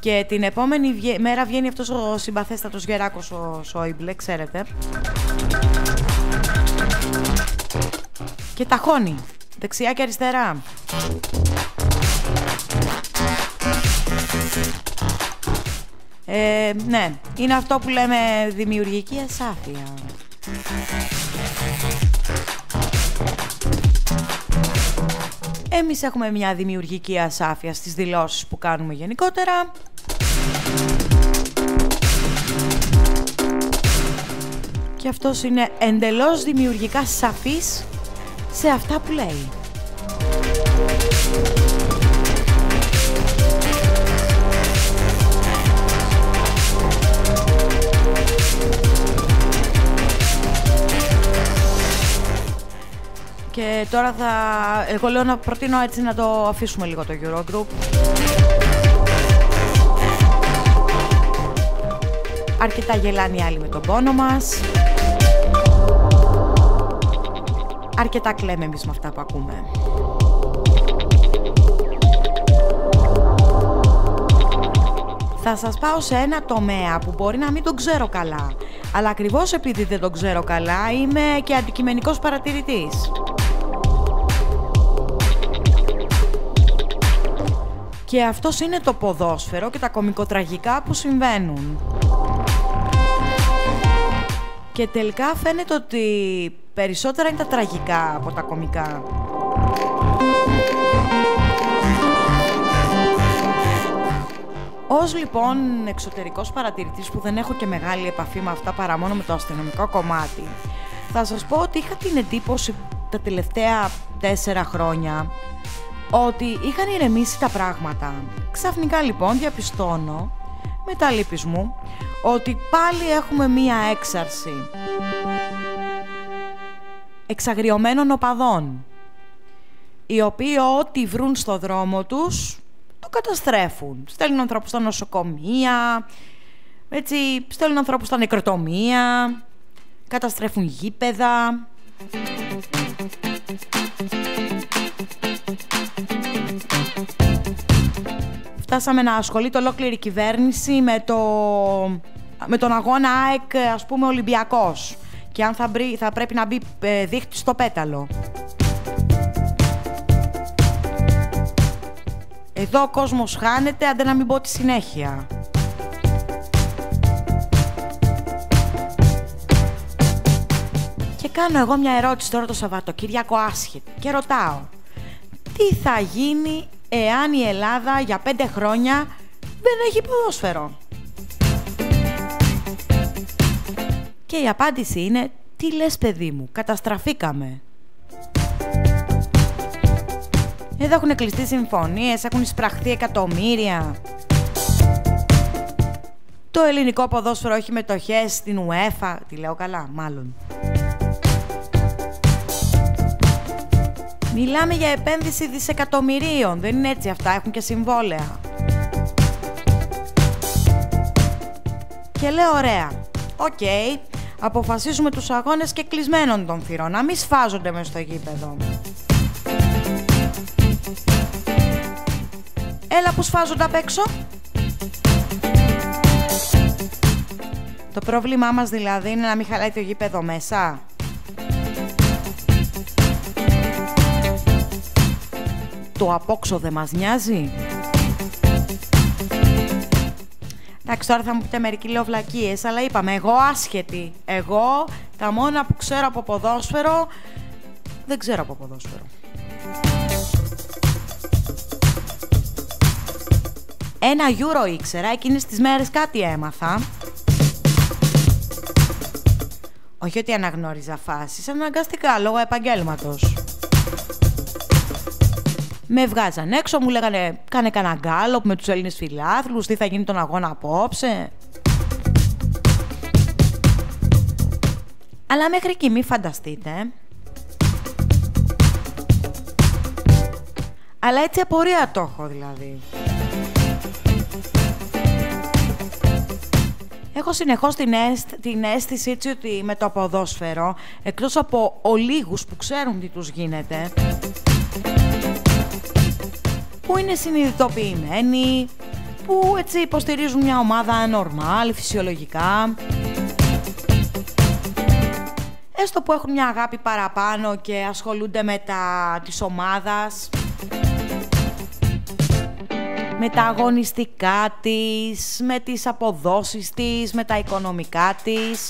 Και την επόμενη μέρα βγαίνει αυτός ο συμπαθέστατος γεράκος ο Σόιμπλε, ξέρετε. Και ταχώνει, δεξιά και αριστερά. Ε, ναι, είναι αυτό που λέμε δημιουργική ασάφεια. Εμείς έχουμε μια δημιουργική ασάφεια στις δηλώσεις που κάνουμε γενικότερα. Και αυτός είναι εντελώς δημιουργικά σαφής σε αυτά που λέει. Και τώρα θα... Εγώ λέω να προτείνω έτσι να το αφήσουμε λίγο το Eurogroup. Αρκετά γελάνε οι άλλοι με τον πόνο μας. Αρκετά κλαίμε εμείς με αυτά που ακούμε. Θα σας πάω σε ένα τομέα που μπορεί να μην τον ξέρω καλά, αλλά ακριβώς επειδή δεν τον ξέρω καλά είμαι και αντικειμενικός παρατηρητής. Και αυτός είναι το ποδόσφαιρο και τα κομικοτραγικά που συμβαίνουν. Και τελικά φαίνεται ότι περισσότερα είναι τα τραγικά από τα κομικά. Ως λοιπόν εξωτερικός παρατηρητής που δεν έχω και μεγάλη επαφή με αυτά παρά μόνο με το αστυνομικό κομμάτι, θα σας πω ότι είχα την εντύπωση τα τελευταία τέσσερα χρόνια ότι είχαν ηρεμήσει τα πράγματα. Ξαφνικά λοιπόν διαπιστώνω, με τα λύπης μου, ότι πάλι έχουμε μία έξαρση εξαγριωμένων οπαδών, οι οποίοι ό,τι βρουν στο δρόμο τους, το καταστρέφουν. Στέλνουν ανθρώπους στα νοσοκομεία, έτσι, στέλνουν ανθρώπους στα νεκροτομεία, καταστρέφουν γήπεδα. Φτάσαμε να ασχολείται ολόκληρη κυβέρνηση με, το, με τον αγώνα ΑΕΚ, ας πούμε, Ολυμπιακός και αν θα, θα πρέπει να μπει ε, δίχτυ στο πέταλο. Εδώ ο κόσμος χάνεται, αντί να μην πω τη συνέχεια. Και κάνω εγώ μια ερώτηση τώρα το Σαββατοκύριακο άσχετη και ρωτάω τι θα γίνει εάν η Ελλάδα για πέντε χρόνια δεν έχει ποδόσφαιρο. Και η απάντηση είναι «Τι λες παιδί μου, καταστραφήκαμε». Εδώ έχουν κλειστεί συμφωνίες, έχουν εισπραχθεί εκατομμύρια. Το ελληνικό ποδόσφαιρο έχει μετοχές στην UEFA, τη λέω καλά, μάλλον. Μιλάμε για επένδυση δισεκατομμυρίων. Δεν είναι έτσι αυτά, έχουν και συμβόλαια. Και λέω ωραία. OK, okay, αποφασίζουμε τους αγώνες κεκλεισμένων των θυρών. Να μην σφάζονται μέσα στο γήπεδο. Έλα που σφάζονται απ' έξω. Το πρόβλημά μας δηλαδή είναι να μην χαλάει το γήπεδο μέσα. Το απόξω δεν μας νοιάζει; Εντάξει, τώρα θα μου πείτε μερικοί λέω βλακίες, αλλά είπαμε, εγώ άσχετη. Εγώ, τα μόνα που ξέρω από ποδόσφαιρο, δεν ξέρω από ποδόσφαιρο. Ένα γιούρο ήξερα, εκείνες τις μέρες κάτι έμαθα. Όχι ότι αναγνώριζα φάσεις, αναγκαστικά λόγω επαγγέλματος με βγάζαν έξω, μου λέγανε κάνε κανένα γκάλωπ με τους Έλληνες φιλάθλους, τι θα γίνει τον αγώνα απόψε. Αλλά μέχρι εκεί μη φανταστείτε. Αλλά έτσι απορία το έχω δηλαδή. Έχω έχω συνεχώς την, την αίσθηση έτσι ότι με το ποδόσφαιρο, εκτός από ολίγους που ξέρουν τι τους γίνεται, που είναι συνειδητοποιημένοι, που έτσι υποστηρίζουν μια ομάδα normal, φυσιολογικά, έστω που έχουν μια αγάπη παραπάνω και ασχολούνται με τα της ομάδας, με τα αγωνιστικά της, με τις αποδόσεις της, με τα οικονομικά της.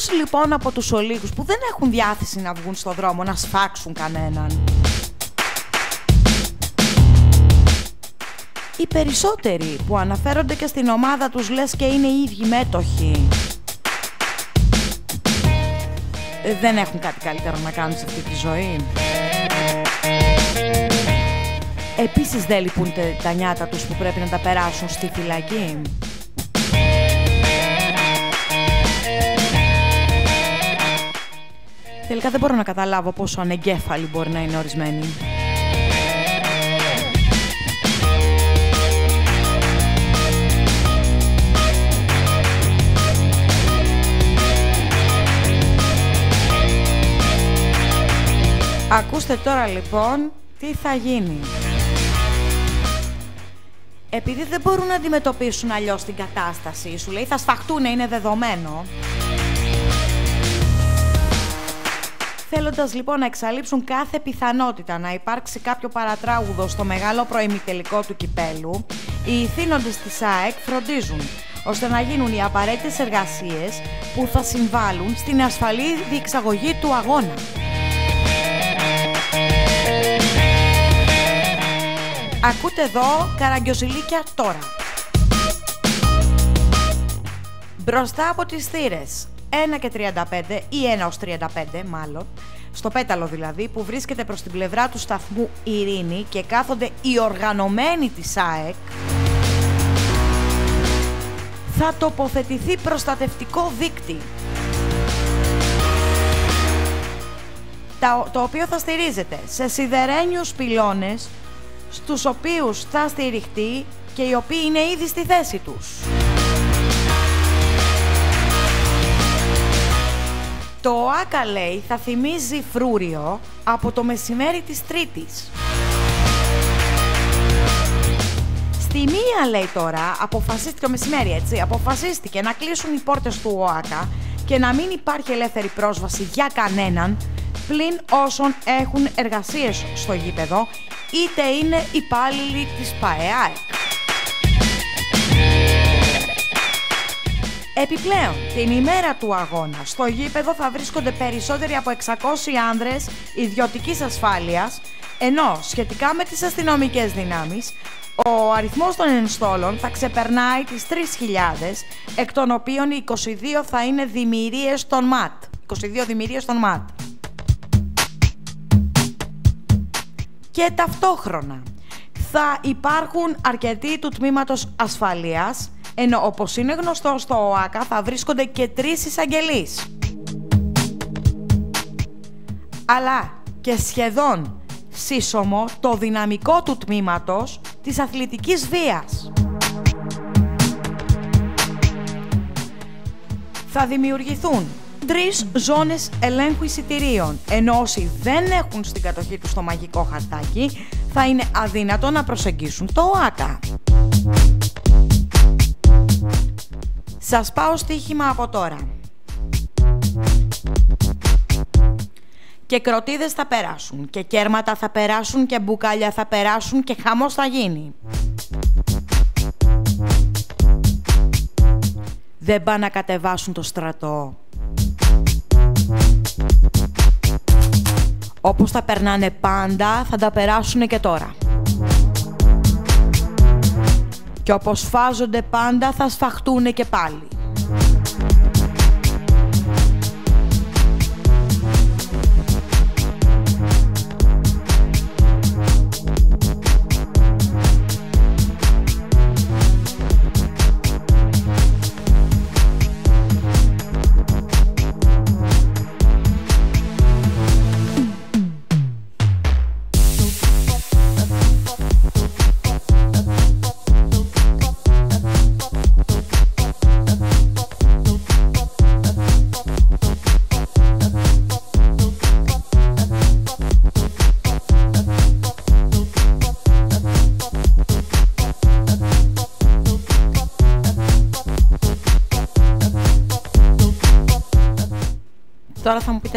Εκτός λοιπόν από τους ολίγους που δεν έχουν διάθεση να βγουν στο δρόμο να σφάξουν κανέναν. Οι περισσότεροι που αναφέρονται και στην ομάδα τους λες και είναι οι ίδιοι μέτοχοι. Δεν έχουν κάτι καλύτερο να κάνουν σε αυτή τη ζωή. Επίσης δεν λυπούν τα νιάτα τους που πρέπει να τα περάσουν στη φυλακή. Τελικά δεν μπορώ να καταλάβω πόσο ανεγκέφαλοι μπορεί να είναι ορισμένοι. Ακούστε τώρα λοιπόν τι θα γίνει. Επειδή δεν μπορούν να αντιμετωπίσουν αλλιώς την κατάσταση, σου λέει θα σφαχτούν, είναι δεδομένο. Θέλοντας λοιπόν να εξαλείψουν κάθε πιθανότητα να υπάρξει κάποιο παρατράγουδο στο μεγάλο προημιτελικό του κυπέλου, οι ηθήνοντες της ΑΕΚ φροντίζουν ώστε να γίνουν οι απαραίτητες εργασίες που θα συμβάλλουν στην ασφαλή διεξαγωγή του αγώνα. Ακούτε εδώ καραγκιοζηλίκια τώρα. Μπροστά από τις θύρες 1 και 35 ή 1 ως 35 μάλλον, στο πέταλο δηλαδή, που βρίσκεται προς την πλευρά του σταθμού Ειρήνη και κάθονται οι οργανωμένοι της ΑΕΚ, θα τοποθετηθεί προστατευτικό δίκτυ. Το οποίο θα στηρίζεται σε σιδερένιους πυλώνες στους οποίους θα στηριχτεί και οι οποίοι είναι ήδη στη θέση τους. Το ΆΚΑ λέει θα θυμίζει φρούριο από το μεσημέρι της Τρίτης. Στη μία λέει τώρα, αποφασίστηκε το μεσημέρι έτσι, αποφασίστηκε να κλείσουν οι πόρτες του ΟΑΚΑ και να μην υπάρχει ελεύθερη πρόσβαση για κανέναν πλην όσων έχουν εργασίες στο γήπεδο είτε είναι υπάλληλοι της ΠαΕΑΕ. Επιπλέον, την ημέρα του αγώνα στο γήπεδο θα βρίσκονται περισσότεροι από 600 άνδρες ιδιωτικής ασφάλειας, ενώ σχετικά με τις αστυνομικές δυνάμεις, ο αριθμός των ενστόλων θα ξεπερνάει τις 3.000, εκ των οποίων οι 22 θα είναι δημιουργίες των ΜΑΤ. 22 δημιουργίες των ΜΑΤ. και ταυτόχρονα θα υπάρχουν αρκετοί του τμήματος ασφαλείας, ενώ όπως είναι γνωστό στο ΟΑΚΑ θα βρίσκονται και τρεις εισαγγελείς. Αλλά και σχεδόν σύσσωμο το δυναμικό του τμήματος της αθλητικής βίας. Θα δημιουργηθούν τρεις ζώνες ελέγχου εισιτηρίων, ενώ όσοι δεν έχουν στην κατοχή τους το μαγικό χαρτάκι, θα είναι αδύνατο να προσεγγίσουν το ΟΑΚΑ. Σας πάω στοίχημα από τώρα. Και κροτίδες θα περάσουν, και κέρματα θα περάσουν, και μπουκάλια θα περάσουν, και χαμός θα γίνει. Δεν πάνε να κατεβάσουν το στρατό. Όπως τα περνάνε πάντα, θα τα περάσουν και τώρα. Και όπως φάζονται πάντα, θα σφαχτούν και πάλι.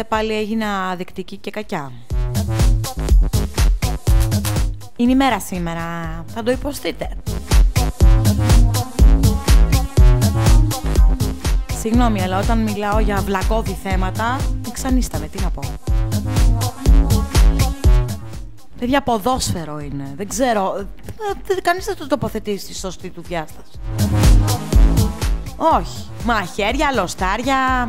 Τώρα θα μου πείτε πάλι έγινα δεκτική και κακιά. Είναι η μέρα σήμερα, θα το υποστείτε. Συγγνώμη, αλλά όταν μιλάω για βλακώδη θέματα, εξανίσταμε, τι να πω. Παιδιά, ποδόσφαιρο είναι. Δεν ξέρω. Ε, κανείς δεν το τοποθετεί στη σωστή του διάστασης. Όχι. Μαχαίρια, λοστάρια.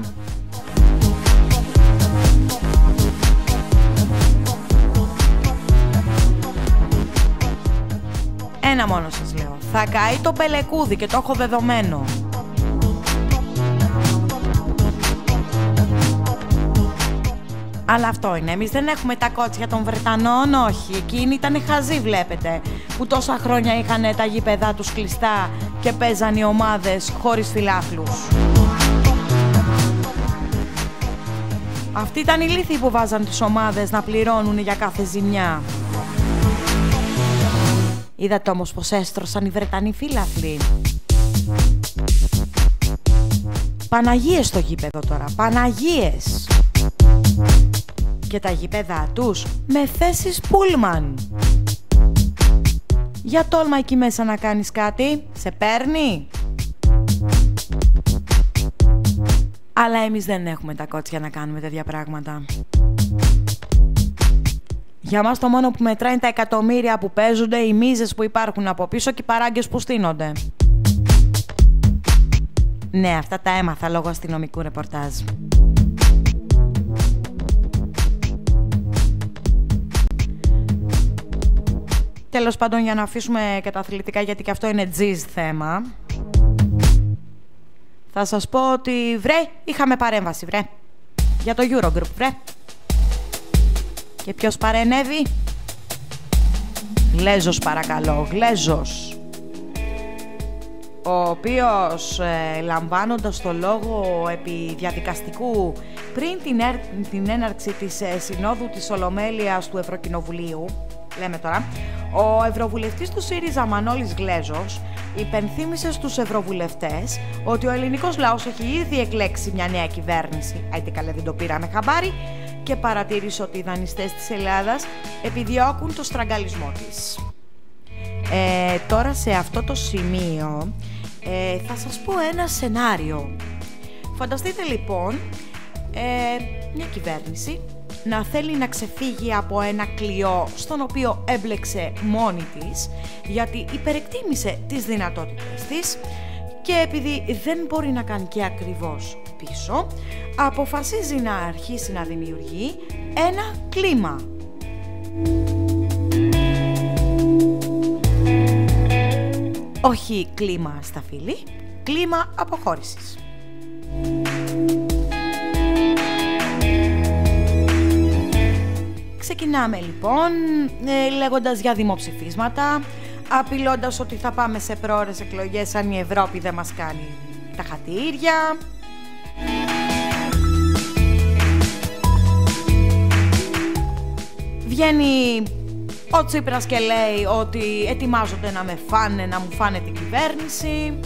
Ένα μόνο σας λέω. Θα καεί το πελεκούδι και το έχω δεδομένο. Αλλά αυτό είναι. Εμείς δεν έχουμε τα κότσια των Βρετανών, όχι. Εκείνοι ήταν χαζοί, βλέπετε. Που τόσα χρόνια είχαν τα γήπεδά τους κλειστά και παίζαν οι ομάδες χωρίς φιλάθλου. Αυτοί ήταν οι λύθοι που βάζαν τις ομάδες να πληρώνουν για κάθε ζημιά. Είδατε όμως πως έστρωσαν οι Βρετανοί φίλαθλοι. Παναγίες στο γήπεδο τώρα, Παναγίες και τα γήπεδά τους με θέσεις πούλμαν. Για τόλμα εκεί μέσα να κάνεις κάτι, σε παίρνει. Αλλά εμείς δεν έχουμε τα κότσια να κάνουμε τέτοια πράγματα. Για μας το μόνο που μετράει είναι τα εκατομμύρια που παίζονται, οι μίζες που υπάρχουν από πίσω και οι παράγκες που στείνονται. Ναι, αυτά τα έμαθα λόγω αστυνομικού ρεπορτάζ. Τέλος πάντων για να αφήσουμε και τα αθλητικά γιατί και αυτό είναι τζιζ θέμα. Θα σας πω ότι βρε, είχαμε παρέμβαση βρε. Για το Eurogroup βρε. Και ποιος παρενέβη; Γλέζος παρακαλώ, Γλέζος. Ο οποίος ε, λαμβάνοντας το λόγο επί διαδικαστικού πριν την, την έναρξη της ε, Συνόδου της Ολομέλειας του Ευρωκοινοβουλίου, λέμε τώρα, ο Ευρωβουλευτής του ΣΥΡΙΖΑ Μανώλης Γλέζος υπενθύμησε στους Ευρωβουλευτές ότι ο ελληνικός λαός έχει ήδη εκλέξει μια νέα κυβέρνηση, άιτε καλέ δεν το πήραμε χαμπάρι, και παρατήρησε ότι οι δανειστές της Ελλάδας επιδιώκουν το στραγγαλισμό της. Ε, τώρα σε αυτό το σημείο ε, θα σας πω ένα σενάριο. Φανταστείτε λοιπόν ε, μια κυβέρνηση να θέλει να ξεφύγει από ένα κλειό στον οποίο έμπλεξε μόνη της γιατί υπερεκτίμησε τις δυνατότητες της και επειδή δεν μπορεί να κάνει και ακριβώς πίσω αποφασίζει να αρχίσει να δημιουργεί ένα κλίμα. Όχι κλίμα στα φίλη, κλίμα αποχώρησης. Ξεκινάμε λοιπόν ε, λέγοντας για δημοψηφίσματα, απειλώντας ότι θα πάμε σε πρόορες εκλογές αν η Ευρώπη δεν μας κάνει τα χατήρια. Βγαίνει ο Τσίπρας και λέει ότι ετοιμάζονται να με φάνε, να μου φάνε την κυβέρνηση.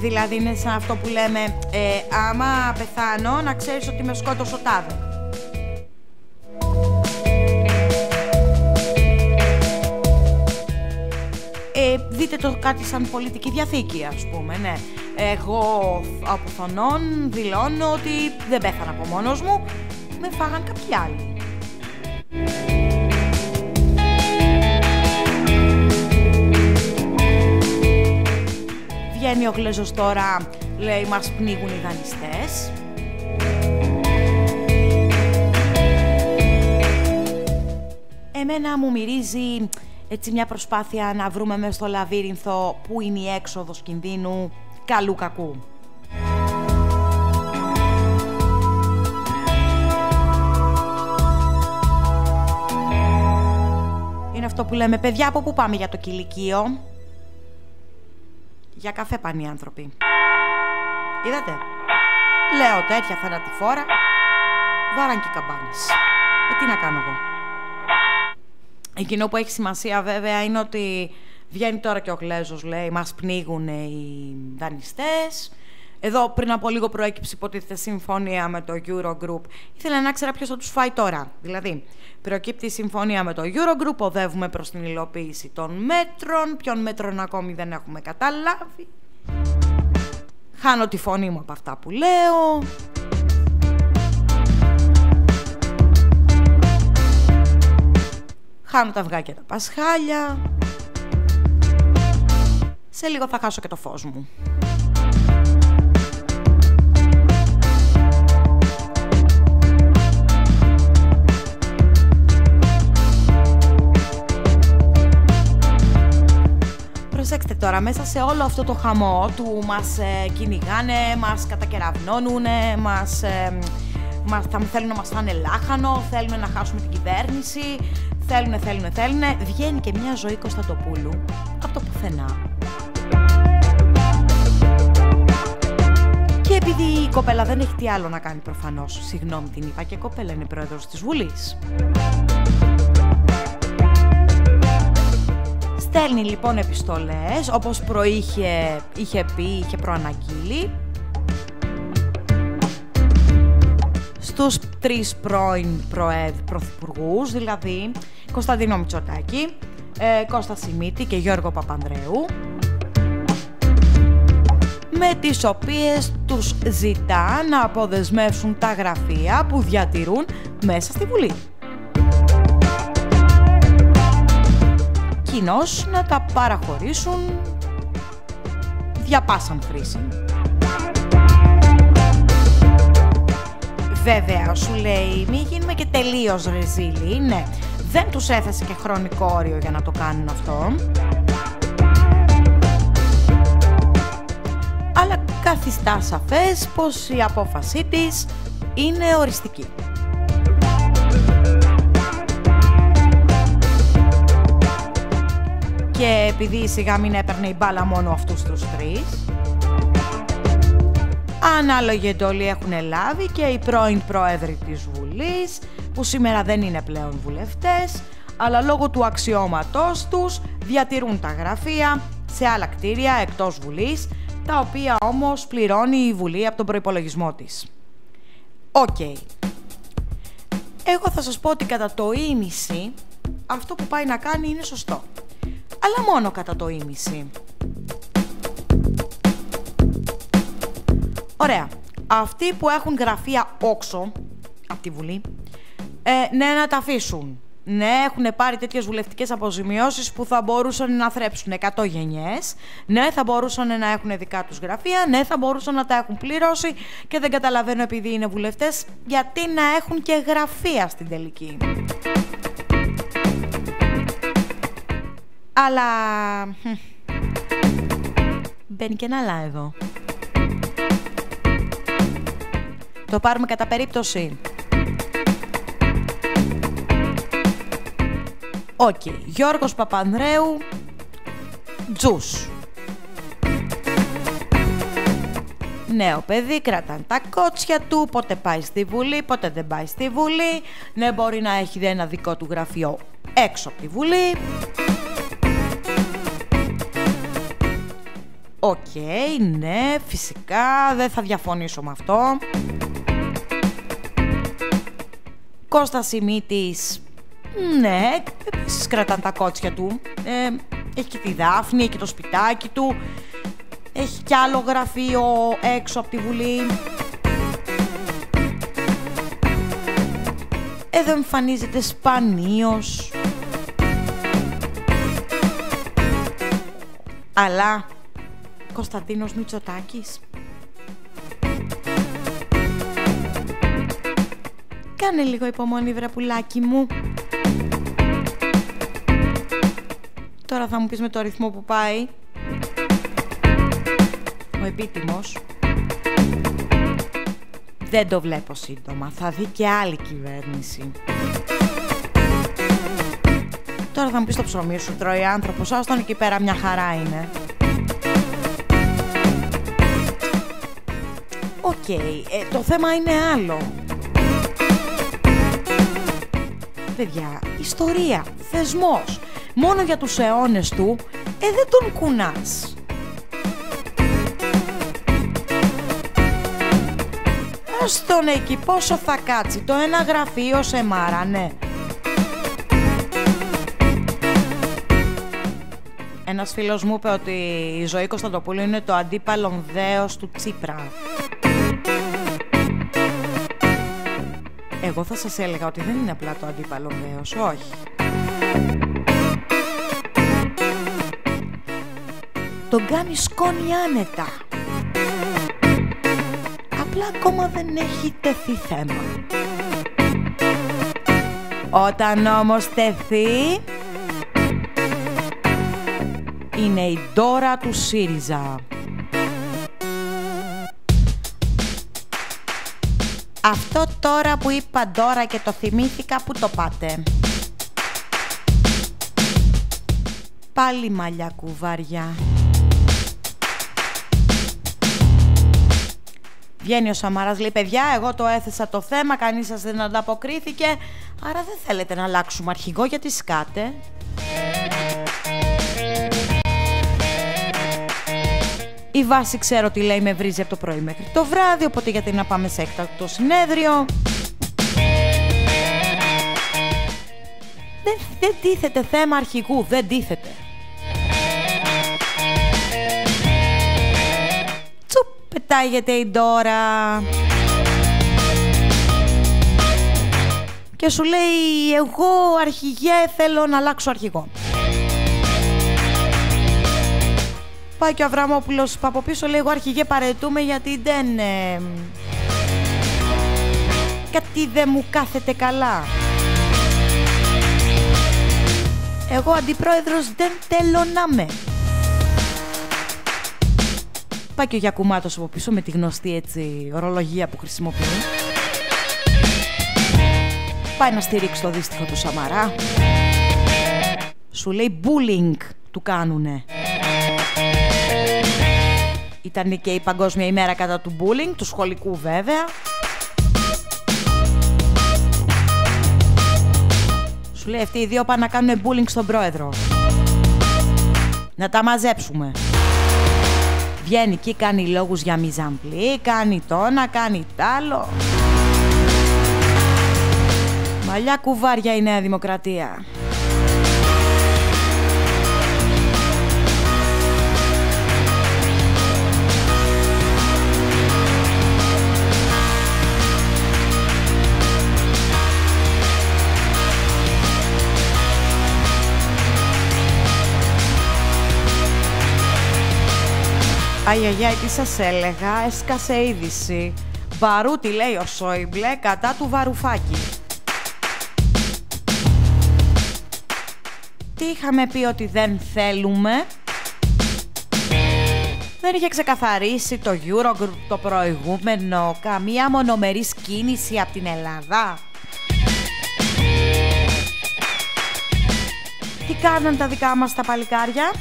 Δηλαδή είναι σαν αυτό που λέμε ε, άμα πεθάνω να ξέρεις ότι με σκότωσε ο τάδε. Ε, δείτε το κάτι σαν πολιτική διαθήκη ας πούμε, ναι. Εγώ από φωνών δηλώνω ότι δεν πέθανα από μόνος μου, με φάγαν κάποιοι άλλοι. Βγαίνει ο Γλέζος τώρα, λέει μας πνίγουν οι δανειστές. Εμένα μου μυρίζει έτσι μια προσπάθεια να βρούμε μέσα στο λαβύρινθο που είναι η έξοδος κινδύνου καλού κακού. Είναι αυτό που λέμε παιδιά από πού πάμε για το κηλικείο; Για καφέ πάνε οι άνθρωποι. Είδατε; Λέω τέτοια θανατηφόρα. Βάραν και καμπάνες. Ε, τι να κάνω εγώ; Εκείνο που έχει σημασία βέβαια είναι ότι Βγαίνει τώρα και ο Γλέζος, λέει, μας πνίγουν οι δανειστές. Εδώ πριν από λίγο προέκυψε υποτίθεται συμφωνία με το Eurogroup. Ήθελα να ξέρω ποιος θα τους φάει τώρα. Δηλαδή, προκύπτει η συμφωνία με το Eurogroup, οδεύουμε προς την υλοποίηση των μέτρων, ποιον μέτρων ακόμη δεν έχουμε καταλάβει. Χάνω τη φωνή μου από αυτά που λέω. Χάνω τα αυγά και τα πασχάλια. Σε λίγο θα χάσω και το φως μου. Προσέξτε τώρα, μέσα σε όλο αυτό το χαμό του μας ε, κυνηγάνε, μας κατακεραυνώνουνε, μας, ε, μας, θα θέλουν να μας φάνε λάχανο, θέλουν να χάσουμε την κυβέρνηση, θέλουν, θέλουν, θέλουν. Βγαίνει και μια ζωή Κωνσταντοπούλου από το πουθενά. Και επειδή η κοπέλα δεν έχει τι άλλο να κάνει προφανώς, συγγνώμη την είπα και κοπέλα είναι πρόεδρος της Βουλής. Στέλνει λοιπόν επιστολές, όπως προείχε, είχε πει, είχε προαναγγείλει, στους τρεις πρώην προεδ, πρωθυπουργούς, δηλαδή Κωνσταντίνο Μητσοτάκη, ε, Κώστα Σιμίτη και Γιώργο Παπανδρέου, με τις οποίες τους ζητά να αποδεσμεύσουν τα γραφεία που διατηρούν μέσα στη Βουλή. Κοινώς να τα παραχωρήσουν διαπάσαν χρήση. Βέβαια, σου λέει, μη γίνουμε και τελείως ρεζίλοι. Ναι, δεν τους έθεσε και χρονικό όριο για να το κάνουν αυτό. Αλλά καθιστά σαφές πως η απόφασή της είναι οριστική. Και επειδή σιγά μην έπαιρνε η μπάλα μόνο αυτούς τους τρεις, ανάλογη εντολή έχουν λάβει και οι πρώην πρόεδροι της Βουλής, που σήμερα δεν είναι πλέον βουλευτές, αλλά λόγω του αξιώματός τους διατηρούν τα γραφεία σε άλλα κτίρια εκτός Βουλής, τα οποία όμως πληρώνει η Βουλή από τον προϋπολογισμό της. Οκ. Εγώ θα σας πω ότι κατά το ήμισυ αυτό που πάει να κάνει είναι σωστό. Αλλά μόνο κατά το ίμιση. Ωραία. Αυτοί που έχουν γραφεία όξο από τη Βουλή, ε, ναι να τα αφήσουν. Ναι, έχουν πάρει τέτοιες βουλευτικές αποζημιώσεις που θα μπορούσαν να θρέψουν 100 γενιές. Ναι, θα μπορούσαν να έχουν δικά τους γραφεία. Ναι, θα μπορούσαν να τα έχουν πληρώσει. Και δεν καταλαβαίνω επειδή είναι βουλευτές, γιατί να έχουν και γραφεία στην τελική. Αλλά. Μπαίνει και ένα αλλά εδώ. Το πάρουμε κατά περίπτωση. OK. Okay. Γιώργος Παπανδρέου, Τζους. Νέο παιδί, κρατάν τα κότσια του, πότε πάει στη Βουλή, πότε δεν πάει στη Βουλή. Ναι, μπορεί να έχει ένα δικό του γραφείο έξω από τη Βουλή. Οκ, ναι, φυσικά, δεν θα διαφωνήσω με αυτό. Κώστας Σημίτης, ναι, επίσης κρατάν τα κότσια του. Ε, έχει και τη Δάφνη, έχει και το σπιτάκι του. Έχει κι άλλο γραφείο έξω από τη Βουλή. Εδώ εμφανίζεται σπανίως. Αλλά Κωνσταντίνος Μητσοτάκης. Κάνε λίγο υπομονή βρε πουλάκι μου. Τώρα θα μου πεις με το ρυθμό που πάει. Ο επίτιμος. Δεν το βλέπω σύντομα. Θα δει και άλλη κυβέρνηση. Τώρα θα μου πεις το ψωμί σου τρώει άνθρωπος. Άστον εκεί πέρα μια χαρά είναι. Οκ, ε, το θέμα είναι άλλο. Παιδιά, ιστορία, θεσμός. Μόνο για τους αιώνες του ε δεν τον κουνάς. Ας τον εκεί πόσο θα κάτσει το ένα γραφείο σε μάρα, ναι. Ένας φίλος μου είπε ότι η ζωή Κωνσταντοπούλου είναι το αντίπαλο δέος του Τσίπρα. Εγώ θα σας έλεγα ότι δεν είναι απλά το αντίπαλο δέος, όχι. Τον κάνει σκόνη άνετα. Απλά ακόμα δεν έχει τεθεί θέμα. Όταν όμως τεθεί, είναι η Ντόρα του ΣΥΡΙΖΑ. Αυτό τώρα που είπα Ντόρα και το θυμήθηκα, που το πάτε; Πάλι μαλλιά κουβάρια. Βγαίνει ο Σαμαράς, λέει παιδιά, εγώ το έθεσα το θέμα, κανείς σας δεν ανταποκρίθηκε, άρα δεν θέλετε να αλλάξουμε αρχηγό γιατί σκάτε. Η βάση ξέρω τι λέει με βρίζει από το πρωί μέχρι το βράδυ, οπότε γιατί να πάμε σε έκτακτο συνέδριο. Δεν, δεν τίθεται θέμα αρχηγού, δεν τίθεται. Τσουπ, πετάγεται η Ντόρα. Και σου λέει, εγώ αρχηγέ θέλω να αλλάξω αρχηγό. Πάει και ο Αβραμόπουλος από πίσω λέει εγώ αρχηγέ παρετούμε γιατί δεν... Ε, κάτι δεν μου κάθεται καλά. Εγώ αντιπρόεδρος δεν θέλω να με. Πάει και ο Γιακουμάτος από πίσω με τη γνωστή έτσι ορολογία που χρησιμοποιεί. Πάει να στηρίξει το δύστιχο του Σαμαρά. Σου λέει bullying του κάνουνε. Ήταν και η Παγκόσμια ημέρα κατά του bullying, του σχολικού βέβαια. Σου λέει αυτοί οι δύο πάνε να κάνουν bullying στον πρόεδρο. Να τα μαζέψουμε. Βγαίνει εκεί, κάνει λόγους για μιζαμπλή, κάνει το να κάνει τ' άλλο. Μαλλιά κουβάρια η Νέα Δημοκρατία. Αγιαγιά, τι σας έλεγα, έσκασε είδηση. Μπαρούτι λέει ο Σόιμπλε κατά του Βαρουφάκη. Τι είχαμε πει ότι δεν θέλουμε; Δεν είχε ξεκαθαρίσει το Eurogroup το προηγούμενο καμία μονομερής κίνηση από την Ελλάδα. Τι κάναν τα δικά μας τα παλικάρια;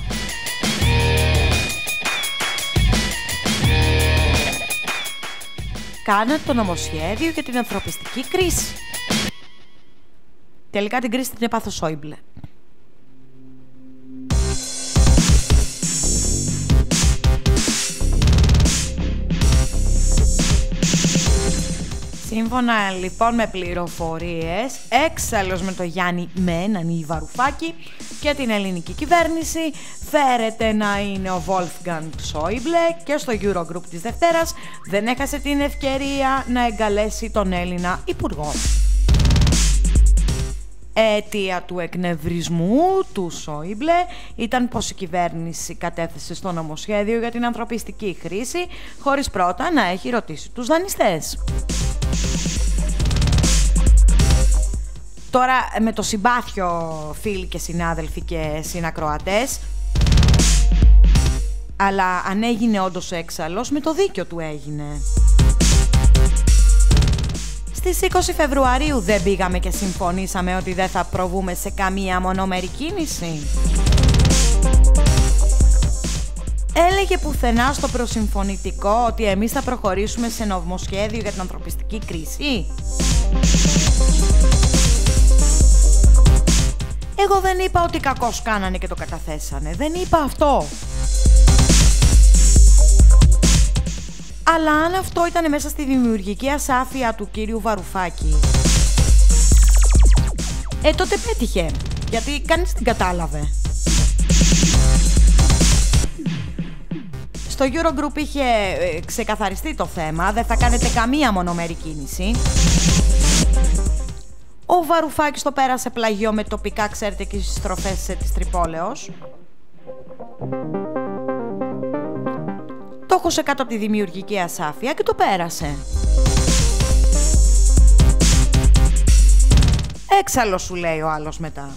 Κάναν το νομοσχέδιο για την ανθρωπιστική κρίση. Τελικά την κρίση την έπαθε ο Σόιμπλε. Σύμφωνα λοιπόν με πληροφορίες, έξαλλος με το Γιάννη με έναν Βαρουφάκη και την ελληνική κυβέρνηση φέρεται να είναι ο Wolfgang Schäuble και στο Eurogroup της Δευτέρας δεν έχασε την ευκαιρία να εγκαλέσει τον Έλληνα Υπουργό. Αίτια του εκνευρισμού του Σόιμπλε ήταν πως η κυβέρνηση κατέθεσε στο νομοσχέδιο για την ανθρωπιστική χρήση χωρίς πρώτα να έχει ρωτήσει τους δανειστές. Τώρα με το συμπάθειο φίλοι και συνάδελφοι και συνακροατές αλλά αν έγινε όντως έξαλλος με το δίκιο του έγινε. Στις 20 Φεβρουαρίου δεν πήγαμε και συμφωνήσαμε ότι δεν θα προβούμε σε καμία μονομερή κίνηση. Έλεγε πουθενά στο προσυμφωνητικό ότι εμείς θα προχωρήσουμε σε νομοσχέδιο για την ανθρωπιστική κρίση. Εγώ δεν είπα ότι κακός κάνανε και το καταθέσανε. Δεν είπα αυτό. Αλλά αν αυτό ήταν μέσα στη δημιουργική ασάφεια του κύριου Βαρουφάκη, ε, τότε πέτυχε. Γιατί κανείς την κατάλαβε. Στο Eurogroup είχε ε, ξεκαθαριστεί το θέμα, δεν θα κάνετε καμία μονομερή κίνηση. Ο Βαρουφάκης το πέρασε πλαγιό με τοπικά, ξέρετε, και στις στροφές της Τρυπόλεως. Το έχωσε κάτω από τη δημιουργική ασάφεια και το πέρασε. Έξαλλος σου λέει ο άλλος μετά.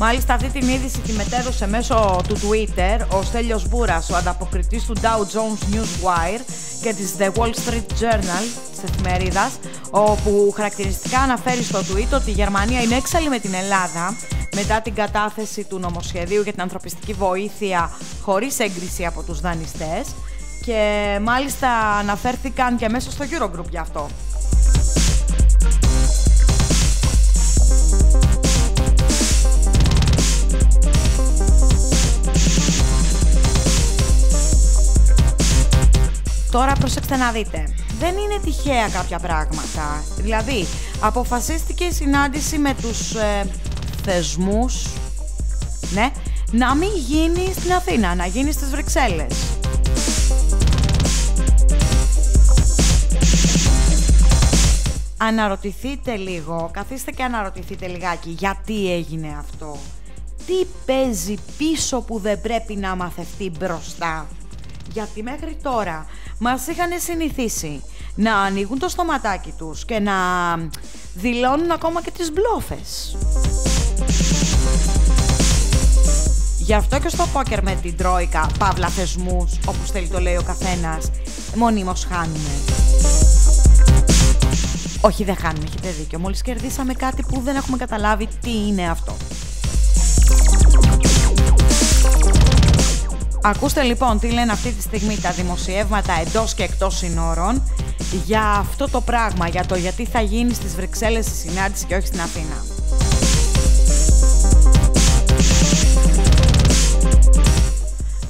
Μάλιστα αυτή την είδηση τη μετέδωσε μέσω του Twitter ο Στέλιος Μπούρας, ο ανταποκριτής του Dow Jones Newswire και της The Wall Street Journal της εφημερίδας, όπου χαρακτηριστικά αναφέρει στο tweet ότι η Γερμανία είναι έξαλλη με την Ελλάδα μετά την κατάθεση του νομοσχεδίου για την ανθρωπιστική βοήθεια χωρίς έγκριση από τους δανειστές και μάλιστα αναφέρθηκαν και μέσα στο Eurogroup γι' αυτό. Τώρα προσέξτε να δείτε. Δεν είναι τυχαία κάποια πράγματα. Δηλαδή, αποφασίστηκε η συνάντηση με τους ε, θεσμούς, ναι, να μην γίνει στην Αθήνα, να γίνει στις Βρυξέλλες. Αναρωτηθείτε λίγο, καθίστε και αναρωτηθείτε λιγάκι γιατί έγινε αυτό. Τι παίζει πίσω που δεν πρέπει να μαθευτεί μπροστά. Γιατί μέχρι τώρα μας είχαν συνηθίσει να ανοίγουν το στοματάκι τους και να δηλώνουν ακόμα και τις μπλόφες. Γι' αυτό και στο πόκερ με την τρόικα, παύλα θεσμούς, όπως θέλει το λέει ο καθένας, μονίμως χάνουμε. Όχι δεν χάνουμε, έχετε δίκιο. Μόλις κερδίσαμε κάτι που δεν έχουμε καταλάβει τι είναι αυτό. Ακούστε λοιπόν τι λένε αυτή τη στιγμή τα δημοσιεύματα εντός και εκτός συνόρων για αυτό το πράγμα, για το γιατί θα γίνει στις Βρυξέλλες η συνάντηση και όχι στην Αθήνα.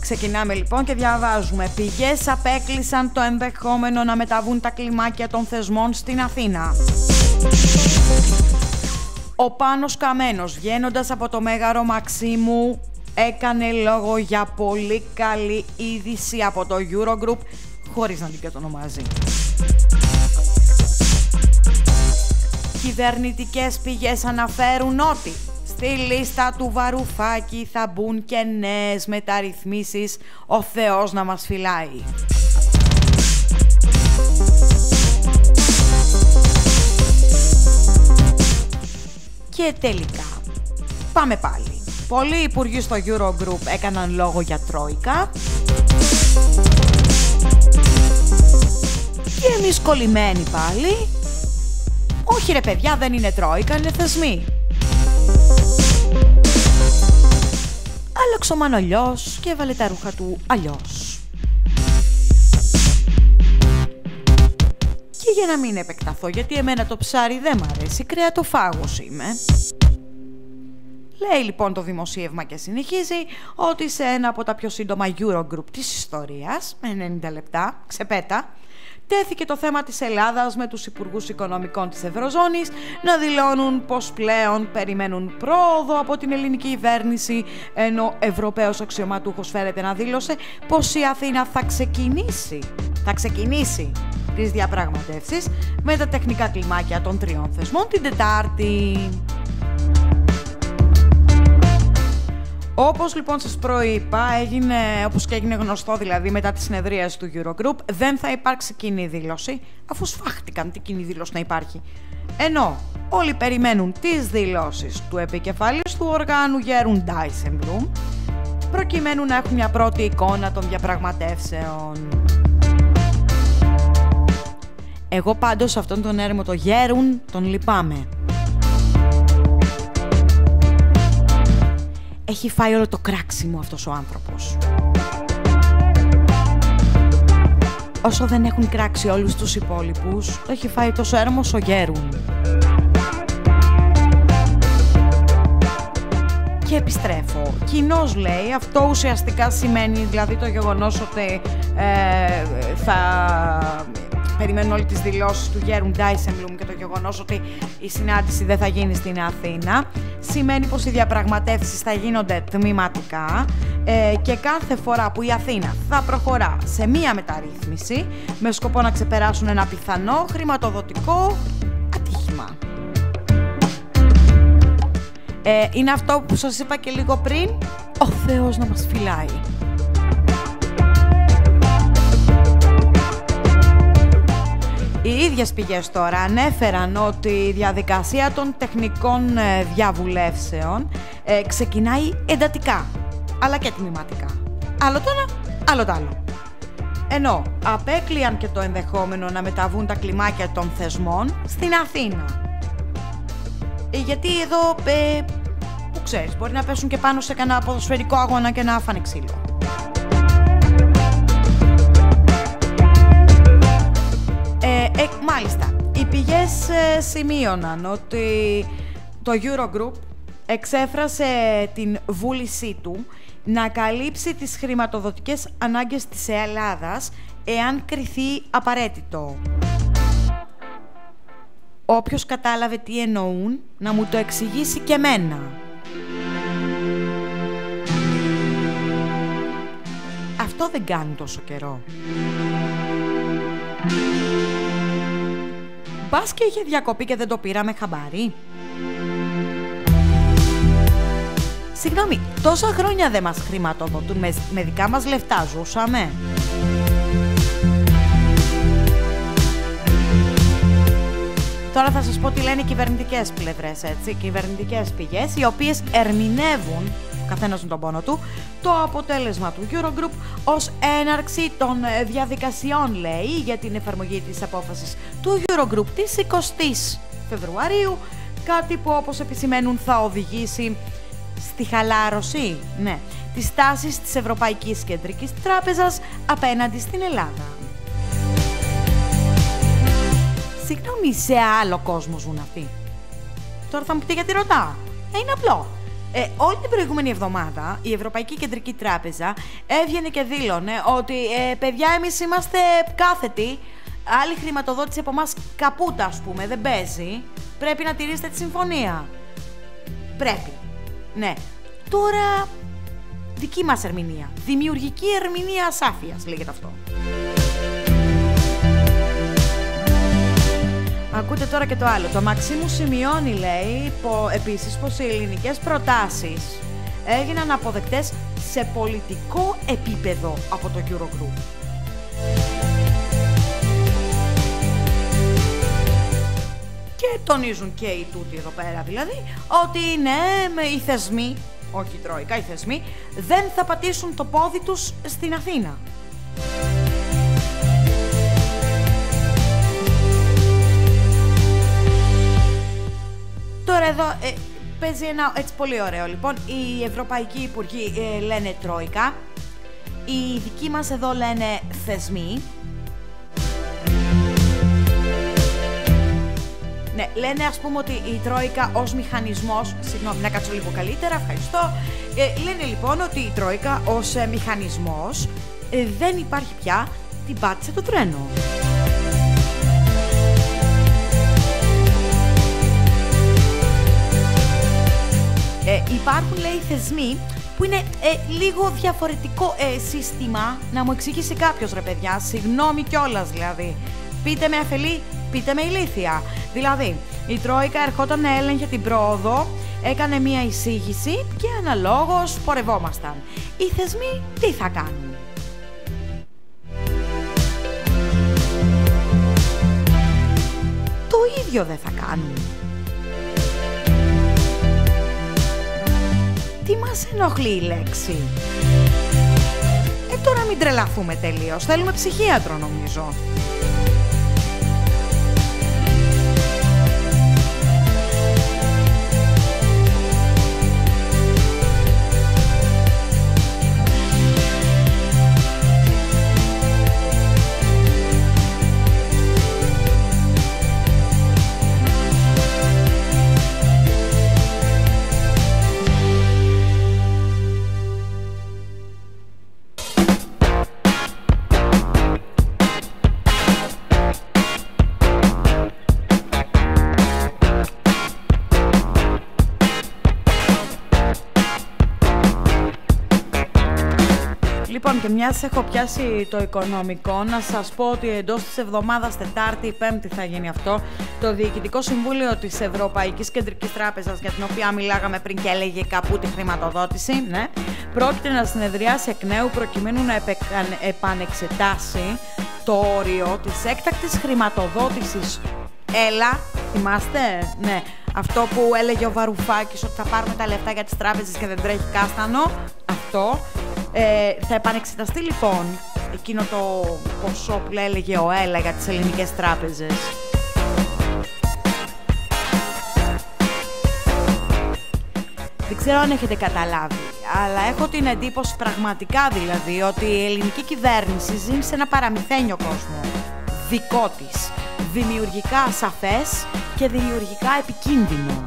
Ξεκινάμε λοιπόν και διαβάζουμε. Πηγές απέκλεισαν το ενδεχόμενο να μεταβούν τα κλιμάκια των θεσμών στην Αθήνα. Ο Πάνος Καμένος βγαίνοντας από το Μέγαρο Μαξίμου έκανε λόγο για πολύ καλή είδηση από το Eurogroup χωρίς να την κατονομάζει. Κυβερνητικές πηγές αναφέρουν ότι στη λίστα του Βαρουφάκη θα μπουν και νέες μεταρρυθμίσεις ο Θεός να μας φυλάει. Και τελικά, πάμε πάλι. Πολλοί υπουργοί στο Eurogroup έκαναν λόγο για Τρόικα. Και εμείς κολλημένοι πάλι. Όχι ρε παιδιά, δεν είναι Τρόικα, είναι θεσμοί. Άλλαξε ο Μανολιός και έβαλε τα ρούχα του αλλιώς. Και για να μην επεκταθώ, γιατί εμένα το ψάρι δεν μ' αρέσει, κρεατοφάγος είμαι. Λέει λοιπόν το δημοσίευμα και συνεχίζει ότι σε ένα από τα πιο σύντομα Eurogroup της ιστορίας, με 90 λεπτά, ξεπέτα, τέθηκε το θέμα της Ελλάδας με τους Υπουργούς Οικονομικών της Ευρωζώνης να δηλώνουν πως πλέον περιμένουν πρόοδο από την ελληνική κυβέρνηση ενώ Ευρωπαίος αξιωματούχος φέρεται να δήλωσε πως η Αθήνα θα ξεκινήσει, θα ξεκινήσει τις διαπραγματεύσεις με τα τεχνικά κλιμάκια των τριών θεσμών την Τετάρτη. Όπως λοιπόν σας προείπα, έγινε, όπως και έγινε γνωστό δηλαδή μετά τη συνεδρία του Eurogroup, δεν θα υπάρξει κοινή δήλωση, αφού σφάχτηκαν τι κοινή δήλωση να υπάρχει. Ενώ όλοι περιμένουν τις δηλώσεις του επικεφαλής του οργάνου Γέρουν Ντάισεμπλουμ, προκειμένου να έχουν μια πρώτη εικόνα των διαπραγματεύσεων. Εγώ πάντως αυτόν τον έρημο το Γέρουν τον λυπάμαι. έχει φάει όλο το κράξιμο αυτός ο άνθρωπος. Όσο δεν έχουν κράξει όλους τους υπόλοιπους, έχει φάει τόσο έρμος όσο γέρουν. Και επιστρέφω. Κοινός λέει, αυτό ουσιαστικά σημαίνει δηλαδή το γεγονός ότι ε, θα περιμένουν όλοι τις δηλώσεις του Γέρουν Ντάισεμπλουμ και το γεγονός ότι η συνάντηση δεν θα γίνει στην Αθήνα σημαίνει πως οι διαπραγματεύσεις θα γίνονται τμήματικά ε, και κάθε φορά που η Αθήνα θα προχωρά σε μία μεταρρύθμιση με σκοπό να ξεπεράσουν ένα πιθανό χρηματοδοτικό ατύχημα. Ε, είναι αυτό που σας είπα και λίγο πριν, ο Θεός να μας φυλάει. Οι ίδιες πηγές τώρα ανέφεραν ότι η διαδικασία των τεχνικών ε, διαβουλεύσεων ε, ξεκινάει εντατικά, αλλά και τμηματικά. Άλλο το ένα, άλλο το άλλο. Ενώ απέκλειαν και το ενδεχόμενο να μεταβούν τα κλιμάκια των θεσμών στην Αθήνα. Ε, γιατί εδώ, ε, που ξέρεις, μπορεί να πέσουν και πάνω σε κανένα ποδοσφαιρικό αγώνα και να φάνε ξύλο. Ε, μάλιστα, οι πηγές ε, σημείωναν ότι το Eurogroup εξέφρασε την βούλησή του να καλύψει τις χρηματοδοτικές ανάγκες της Ελλάδας εάν κριθεί απαραίτητο. Όποιος κατάλαβε τι εννοούν, να μου το εξηγήσει και μένα. Αυτό δεν κάνει τόσο καιρό. Μπας και είχε διακοπεί και δεν το πήραμε χαμπάρι. Συγγνώμη, τόσα χρόνια δεν μας χρηματοδοτούν, με, με δικά μας λεφτά ζούσαμε. Τώρα θα σας πω τι λένε οι κυβερνητικές πλευρές, έτσι, κυβερνητικές πηγές, οι οποίες ερμηνεύουν καθένας με τον πόνο του, το αποτέλεσμα του Eurogroup ως έναρξη των ε, διαδικασιών, λέει, για την εφαρμογή της απόφασης του Eurogroup της 20 Φεβρουαρίου, κάτι που όπως επισημαίνουν θα οδηγήσει στη χαλάρωση, ναι, της τάσης της Ευρωπαϊκής Κεντρικής Τράπεζας απέναντι στην Ελλάδα. Συγγνώμη, σε άλλο κόσμο ζουν αυτοί. Τώρα θα μου πείτε γιατί ρωτάω. Ε, είναι απλό. Ε, όλη την προηγούμενη εβδομάδα η Ευρωπαϊκή Κεντρική Τράπεζα έβγαινε και δήλωνε ότι ε, παιδιά εμείς είμαστε κάθετοι, άλλη χρηματοδότηση από εμάς καπούτα ας πούμε, δεν παίζει, πρέπει να τηρήσετε τη συμφωνία. Πρέπει. Ναι. Τώρα δική μας ερμηνεία. Δημιουργική ερμηνεία ασάφειας λέγεται αυτό. Ακούτε τώρα και το άλλο. Το Μαξίμου σημειώνει, λέει, πω, επίσης πως οι ελληνικές προτάσεις έγιναν αποδεκτές σε πολιτικό επίπεδο από το Eurogroup. Και τονίζουν και οι τούτοι εδώ πέρα δηλαδή, ότι ναι, με οι θεσμοί, όχι οι τρόικα, οι θεσμοί, δεν θα πατήσουν το πόδι τους στην Αθήνα. Τώρα εδώ ε, παίζει ένα έτσι πολύ ωραίο. Λοιπόν, οι Ευρωπαϊκοί Υπουργοί ε, λένε Τρόικα, οι δικοί μας εδώ λένε θεσμοί. Ναι, λένε ας πούμε ότι η Τρόικα ως μηχανισμός, συγγνώμη να κάτσω λίγο καλύτερα, ευχαριστώ, ε, λένε λοιπόν ότι η Τρόικα ως ε, μηχανισμός δεν υπάρχει πια, την πάτησε το τρένο. Ε, υπάρχουν λέει θεσμοί που είναι ε, λίγο διαφορετικό ε, σύστημα. Να μου εξηγήσει κάποιος ρε παιδιά, συγγνώμη κιόλας δηλαδή. Πείτε με αφελή, πείτε με ηλίθεια. Δηλαδή, η Τρόικα ερχόταν να έλεγχε την πρόοδο, έκανε μία εισήγηση και αναλόγως πορευόμασταν. Οι θεσμοί τι θα κάνουν; Το ίδιο δεν θα κάνουν. Τι μας ενοχλεί η λέξη; Ε, τώρα μην τρελαθούμε τελείως. Θέλουμε ψυχίατρο νομίζω. Και μιας έχω πιάσει το οικονομικό, να σας πω ότι εντός της εβδομάδας Τετάρτη, Πέμπτη θα γίνει αυτό, το Διοικητικό Συμβούλιο της Ευρωπαϊκής Κεντρικής Τράπεζας, για την οποία μιλάγαμε πριν και έλεγε κάπου τη χρηματοδότηση, ναι, πρόκειται να συνεδριάσει εκ νέου προκειμένου να επανεξετάσει το όριο της έκτακτης χρηματοδότησης. Έλα, θυμάστε, ναι, αυτό που έλεγε ο Βαρουφάκης ότι θα πάρουμε τα λεφτά για τις τράπεζες και δεν τρέχει κάστανο, αυτό ε, θα επανεξεταστεί λοιπόν εκείνο το ποσό που έλεγε ο ΕΛΑ για τις ελληνικές τράπεζες. Δεν ξέρω αν έχετε καταλάβει, αλλά έχω την εντύπωση πραγματικά δηλαδή ότι η ελληνική κυβέρνηση ζει σε ένα παραμυθένιο κόσμο. Δικό της. Δημιουργικά ασαφές και δημιουργικά επικίνδυνο.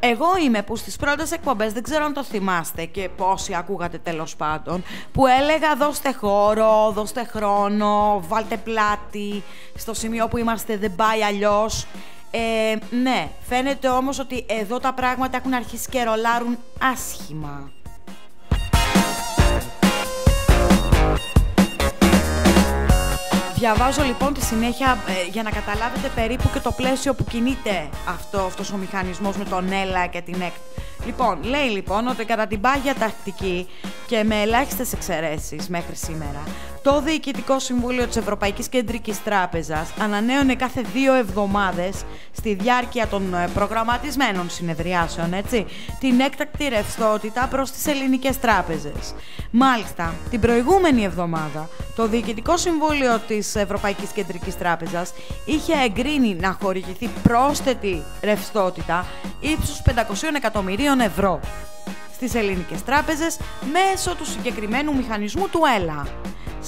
Εγώ είμαι που στις πρώτες εκπομπές, δεν ξέρω αν το θυμάστε και πόσοι ακούγατε τέλος πάντων, που έλεγα δώστε χώρο, δώστε χρόνο, βάλτε πλάτη, στο σημείο που είμαστε δεν πάει αλλιώς. Ε, ναι, φαίνεται όμως ότι εδώ τα πράγματα έχουν αρχίσει και ρολάρουν άσχημα. Διαβάζω λοιπόν τη συνέχεια ε, για να καταλάβετε περίπου και το πλαίσιο που κινείται αυτό, αυτός ο μηχανισμός με τον ΕΛΑ και την ΕΚΤ. Λοιπόν, λέει λοιπόν ότι κατά την πάγια τακτική και με ελάχιστες εξαιρέσεις μέχρι σήμερα, το Διοικητικό Συμβούλιο της Ευρωπαϊκής Κεντρικής Τράπεζας ανανέωνε κάθε δύο εβδομάδες στη διάρκεια των ε, προγραμματισμένων συνεδριάσεων, έτσι, την έκτακτη ρευστότητα προς τις ελληνικές τράπεζες. Μάλιστα, την προηγούμενη εβδομάδα, το Διοικητικό Συμβούλιο της Ευρωπαϊκής Κεντρικής Τράπεζας είχε εγκρίνει να χορηγηθεί πρόσθετη ρευστότητα ύψους 500 εκατομμυρίων ευρώ στις ελληνικές τράπεζες μέσω του συγκεκριμένου μηχανισμού του ΕΛΑ.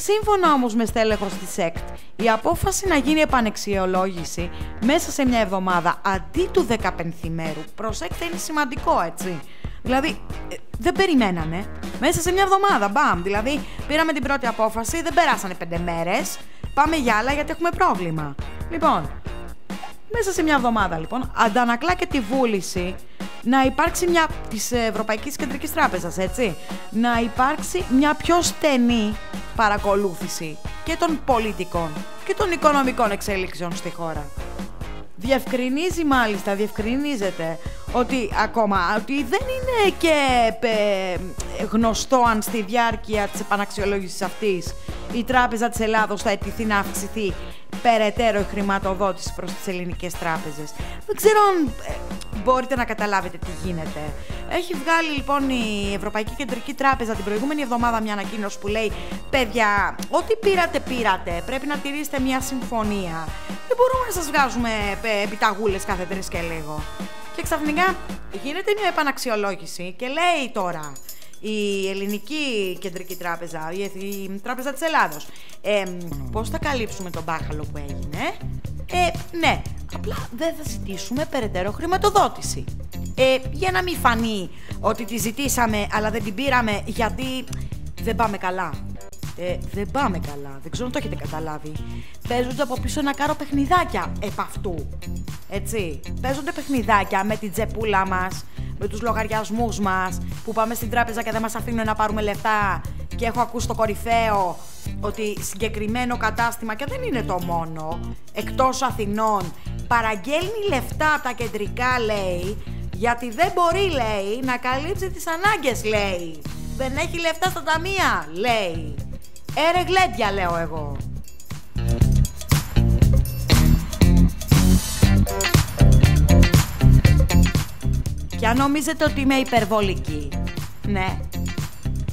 Σύμφωνα όμως με στέλεχος της ΕΚΤ, η απόφαση να γίνει επανεξιολόγηση μέσα σε μια εβδομάδα αντί του 15η μέρου, προσέξτε είναι σημαντικό έτσι, Δηλαδή, ε, δεν περιμένανε. Μέσα σε μια εβδομάδα, μπαμ. Δηλαδή, πήραμε την πρώτη απόφαση, δεν περάσανε πέντε μέρες. Πάμε για άλλα γιατί έχουμε πρόβλημα. Λοιπόν, μέσα σε μια εβδομάδα, λοιπόν, αντανακλά και τη βούληση να υπάρξει μια. της Ευρωπαϊκής Κεντρικής Τράπεζας, έτσι. Να υπάρξει μια πιο στενή παρακολούθηση και των πολιτικών και των οικονομικών εξέλιξεων στη χώρα. Διευκρινίζει μάλιστα, διευκρινίζεται ότι ακόμα ότι δεν είναι και γνωστό αν στη διάρκεια της επαναξιολόγησης αυτής η Τράπεζα της Ελλάδος θα αιτηθεί να αυξηθεί περαιτέρω η χρηματοδότηση προς τις ελληνικές τράπεζες. Δεν ξέρω αν ε, μπορείτε να καταλάβετε τι γίνεται. Έχει βγάλει λοιπόν η Ευρωπαϊκή Κεντρική Τράπεζα την προηγούμενη εβδομάδα μια ανακοίνωση που λέει «Παιδιά, ό,τι πήρατε, πήρατε. Πρέπει να τηρήσετε μια συμφωνία. Δεν μπορούμε να σας βγάζουμε ε, επιταγούλες κάθε τρεις και λίγο». Και ξαφνικά γίνεται μια επαναξιολόγηση και λέει τώρα η Ελληνική Κεντρική Τράπεζα, η, Τράπεζα της Ελλάδος, ε, πώς θα καλύψουμε τον μπάχαλο που έγινε; Ε, ναι, απλά δεν θα ζητήσουμε περαιτέρω χρηματοδότηση. Ε, για να μην φανεί ότι τη ζητήσαμε αλλά δεν την πήραμε γιατί δεν πάμε καλά. Ε, δεν πάμε καλά. Δεν ξέρω αν το έχετε καταλάβει. Παίζονται από πίσω ένα κάρο παιχνιδάκια επ' αυτού. Έτσι. Παίζονται παιχνιδάκια με την τσεπούλα μας, με τους λογαριασμούς μας, που πάμε στην τράπεζα και δεν μας αφήνουν να πάρουμε λεφτά. Και έχω ακούσει το κορυφαίο ότι συγκεκριμένο κατάστημα, και δεν είναι το μόνο, εκτός Αθηνών, παραγγέλνει λεφτά από τα κεντρικά, λέει, γιατί δεν μπορεί, λέει, να καλύψει τις ανάγκες, λέει. Δεν έχει λεφτά στα ταμεία, λέει. Έρε γλέντια λέω εγώ. Και αν νομίζετε ότι είμαι υπερβολική, ναι,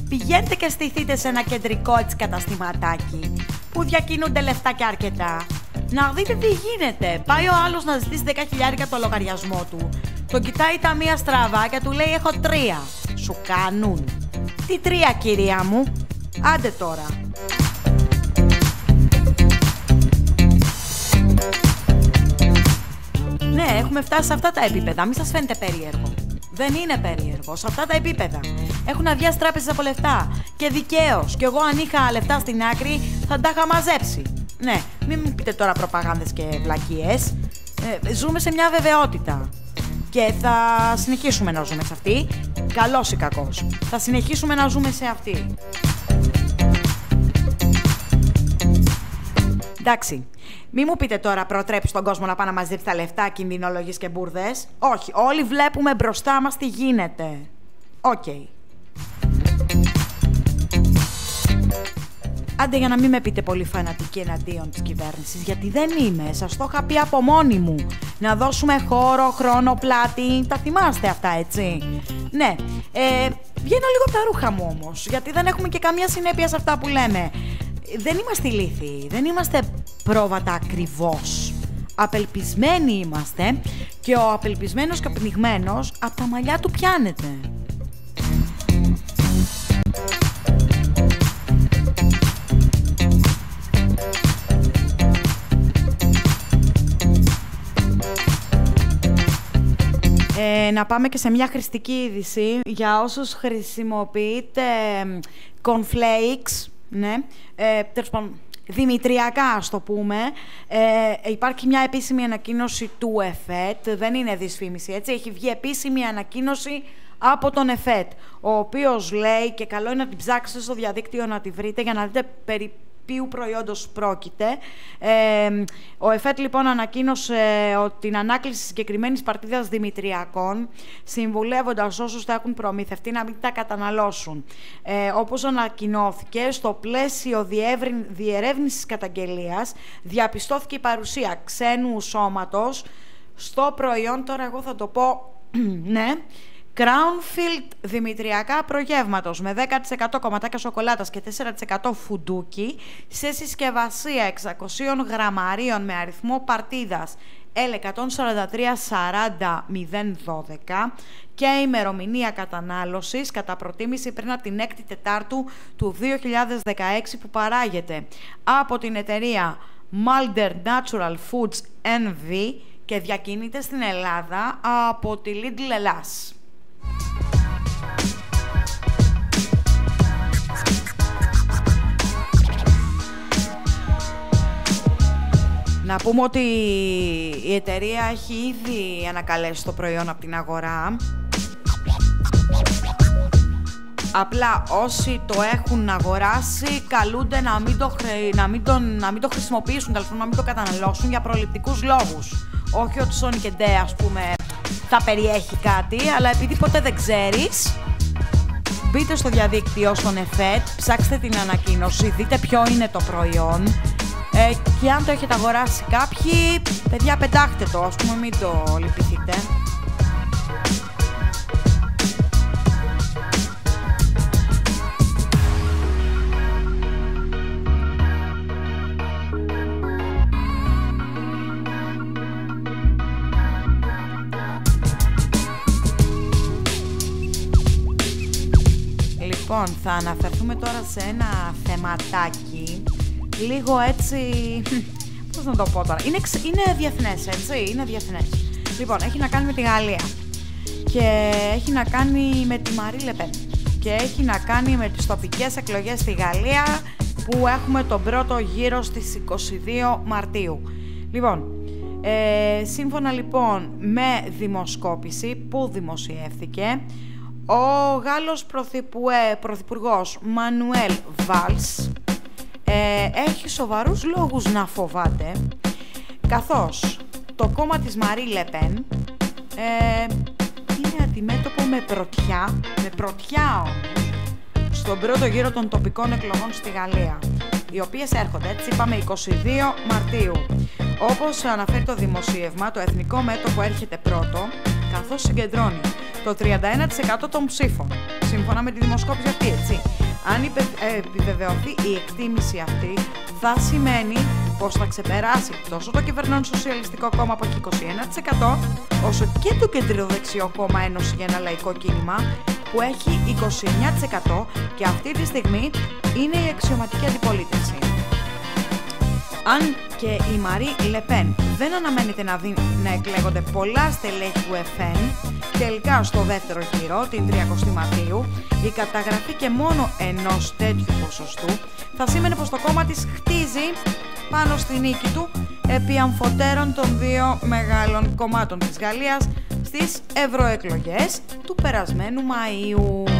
πηγαίνετε και στηθείτε σε ένα κεντρικό έτσι καταστηματάκι που διακινούνται λεφτά και αρκετά. Να δείτε τι γίνεται. Πάει ο άλλος να ζητήσει 10 χιλιάρικα το λογαριασμό του. Τον κοιτάει τα μία στραβά και του λέει έχω τρία. Σου κάνουν. Τι τρία κυρία μου. Άντε τώρα. Ναι, έχουμε φτάσει σε αυτά τα επίπεδα. Μην σας φαίνεται περίεργο. Δεν είναι περίεργο. Σε αυτά τα επίπεδα. Έχουν αδειάσει τράπεζες από λεφτά. Και δικαίως. Κι εγώ αν είχα λεφτά στην άκρη θα τα είχα μαζέψει. Ναι, μην μου πείτε τώρα προπαγάνδες και βλακίες. Ε, ζούμε σε μια βεβαιότητα. και θα συνεχίσουμε να ζούμε σε αυτή, καλός ή κακός. Θα συνεχίσουμε να ζούμε σε αυτή. Εντάξει, μη μου πείτε τώρα προτρέπει τον κόσμο να πάει να μαζέψει τα λεφτά, κινδυνολογίες και μπουρδες; Όχι, όλοι βλέπουμε μπροστά μας τι γίνεται. OK. Okay. Άντε για να μην με πείτε πολύ φανατική εναντίον της κυβέρνησης, γιατί δεν είμαι, σας το είχα πει από μόνη μου. Να δώσουμε χώρο, χρόνο, πλάτη, τα θυμάστε αυτά έτσι; Ναι, ε, βγαίνω λίγο από τα ρούχα μου όμως, γιατί δεν έχουμε και καμία συνέπεια σε αυτά που λέμε. Δεν είμαστε ηλίθιοι, δεν είμαστε πρόβατα ακριβώς. Απελπισμένοι είμαστε και ο απελπισμένος και πνιγμένος από τα μαλλιά του πιάνεται. Ε, να πάμε και σε μια χρηστική είδηση για όσους χρησιμοποιείτε cornflakes, ναι, ε, δημητριακά ας το πούμε. Ε, υπάρχει μια επίσημη ανακοίνωση του ΕΦΕΤ, δεν είναι δυσφήμιση έτσι, έχει βγει επίσημη ανακοίνωση από τον ΕΦΕΤ, ο οποίος λέει και καλό είναι να την ψάξετε στο διαδίκτυο να τη βρείτε για να δείτε περί ποιου προϊόντος πρόκειται. Ε, ο ΕΦΕΤ λοιπόν ανακοίνωσε ότι την ανάκληση συγκεκριμένης παρτίδας δημητριακών συμβουλεύοντας όσους θα έχουν προμηθευτεί να μην τα καταναλώσουν. Ε, όπως ανακοινώθηκε, στο πλαίσιο διερεύνησης καταγγελίας διαπιστώθηκε η παρουσία ξένου σώματος στο προϊόν, τώρα εγώ θα το πω, ναι, Crownfield δημητριακά προγεύματος με 10% κομματάκια σοκολάτας και 4% φουντούκι σε συσκευασία 600 γραμμαρίων με αριθμό παρτίδας L143-40-012 και ημερομηνία κατανάλωσης κατά προτίμηση πριν από την 6η Τετάρτου του 2016 που παράγεται από την εταιρεία Mulder Natural Foods NV και διακινείται στην Ελλάδα από τη Lidl Ελλάς. Να πούμε ότι η εταιρεία έχει ήδη ανακαλέσει το προϊόν από την αγορά. Απλά όσοι το έχουν αγοράσει καλούνται να μην το, να μην τον... να μην το χρησιμοποιήσουν, να μην το καταναλώσουν για προληπτικούς λόγους. Όχι ότι Sony και Day, ας πούμε, θα περιέχει κάτι, αλλά επειδή ποτέ δεν ξέρεις, μπείτε στο διαδίκτυο, στον ΕΦΕΤ, ψάξτε την ανακοίνωση, δείτε ποιο είναι το προϊόν ε, και αν το έχετε αγοράσει κάποιοι, παιδιά πετάχτε το, ας πούμε μην το λυπηθείτε. Λοιπόν, θα αναφερθούμε τώρα σε ένα θεματάκι λίγο έτσι... Πώς να το πω τώρα. Είναι, είναι διεθνές, έτσι. Είναι διεθνές. Λοιπόν, έχει να κάνει με τη Γαλλία. Και έχει να κάνει με τη Μαρή Λεπέν. Και έχει να κάνει με τις τοπικές εκλογές στη Γαλλία που έχουμε τον πρώτο γύρο στις 22 Μαρτίου. Λοιπόν, ε, σύμφωνα λοιπόν με δημοσκόπηση που δημοσιεύθηκε, ο Γάλλος Πρωθυπουργός Μανουέλ Βάλς ε, έχει σοβαρούς λόγους να φοβάται, καθώς το κόμμα της Μαρή Λεπέν ε, είναι αντιμέτωπο με πρωτιά, με πρωτιά όμως, στον πρώτο γύρο των τοπικών εκλογών στη Γαλλία, οι οποίες έρχονται, έτσι είπαμε, 22 Μαρτίου. Όπως αναφέρει το δημοσίευμα, το εθνικό μέτωπο έρχεται πρώτο, καθώς συγκεντρώνει το 31% των ψήφων, σύμφωνα με τη δημοσκόπηση αυτή, έτσι. Αν ε, επιβεβαιωθεί η εκτίμηση αυτή, θα σημαίνει πως θα ξεπεράσει τόσο το κυβερνών Σοσιαλιστικό Κόμμα που έχει 21%, όσο και το κεντροδεξιό κόμμα Ένωση για ένα λαϊκό κίνημα που έχει 29% και αυτή τη στιγμή είναι η αξιωματική αντιπολίτευση. Αν και η Μαρή Λεπέν δεν αναμένεται να, δει, να εκλέγονται πολλά στελέχη του ΕΦΕΝ, τελικά στο δεύτερο γύρο, την 30η Μαρτίου, η καταγραφή και μόνο ενός τέτοιου ποσοστού θα σήμαινε πως το κόμμα της χτίζει πάνω στη νίκη του επί αμφωτέρων των δύο μεγάλων κομμάτων της Γαλλίας στις ευρωεκλογές του περασμένου Μαΐου.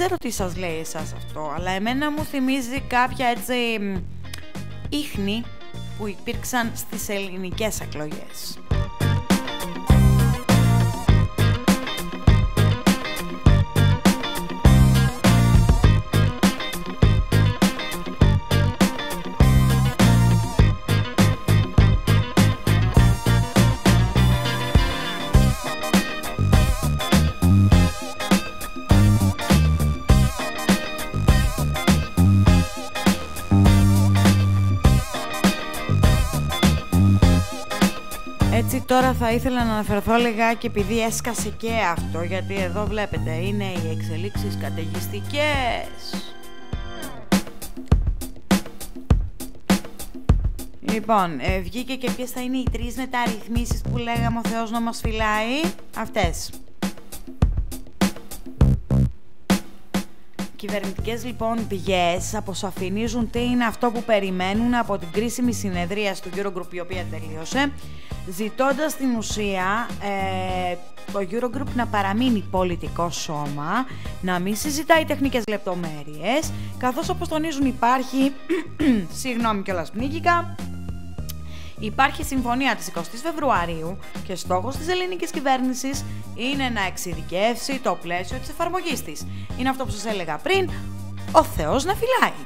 Ξέρω τι σας λέει εσάς αυτό, αλλά εμένα μου θυμίζει κάποια έτσι ίχνη που υπήρξαν στις ελληνικές εκλογές. Τώρα θα ήθελα να αναφερθώ λιγάκι επειδή έσκασε και αυτό γιατί εδώ βλέπετε είναι οι εξελίξεις καταιγιστικές. Λοιπόν, ε, βγήκε και ποιες θα είναι οι τρεις μεταρρυθμίσεις που λέγαμε ο Θεός να μας φυλάει; Αυτές. Κυβερνητικές λοιπόν πηγές αποσαφηνίζουν τι είναι αυτό που περιμένουν από την κρίσιμη συνεδρία του Eurogroup η οποία τελείωσε ζητώντας στην ουσία ε, το Eurogroup να παραμείνει πολιτικό σώμα, να μην συζητάει τεχνικές λεπτομέρειες, καθώς όπως τονίζουν υπάρχει, συγγνώμη κιόλας πνίγηκα, Υπάρχει συμφωνία της 20 Φεβρουαρίου και στόχος της ελληνικής κυβέρνησης είναι να εξειδικεύσει το πλαίσιο της εφαρμογής της. Είναι αυτό που σας έλεγα πριν, ο Θεός να φυλάει.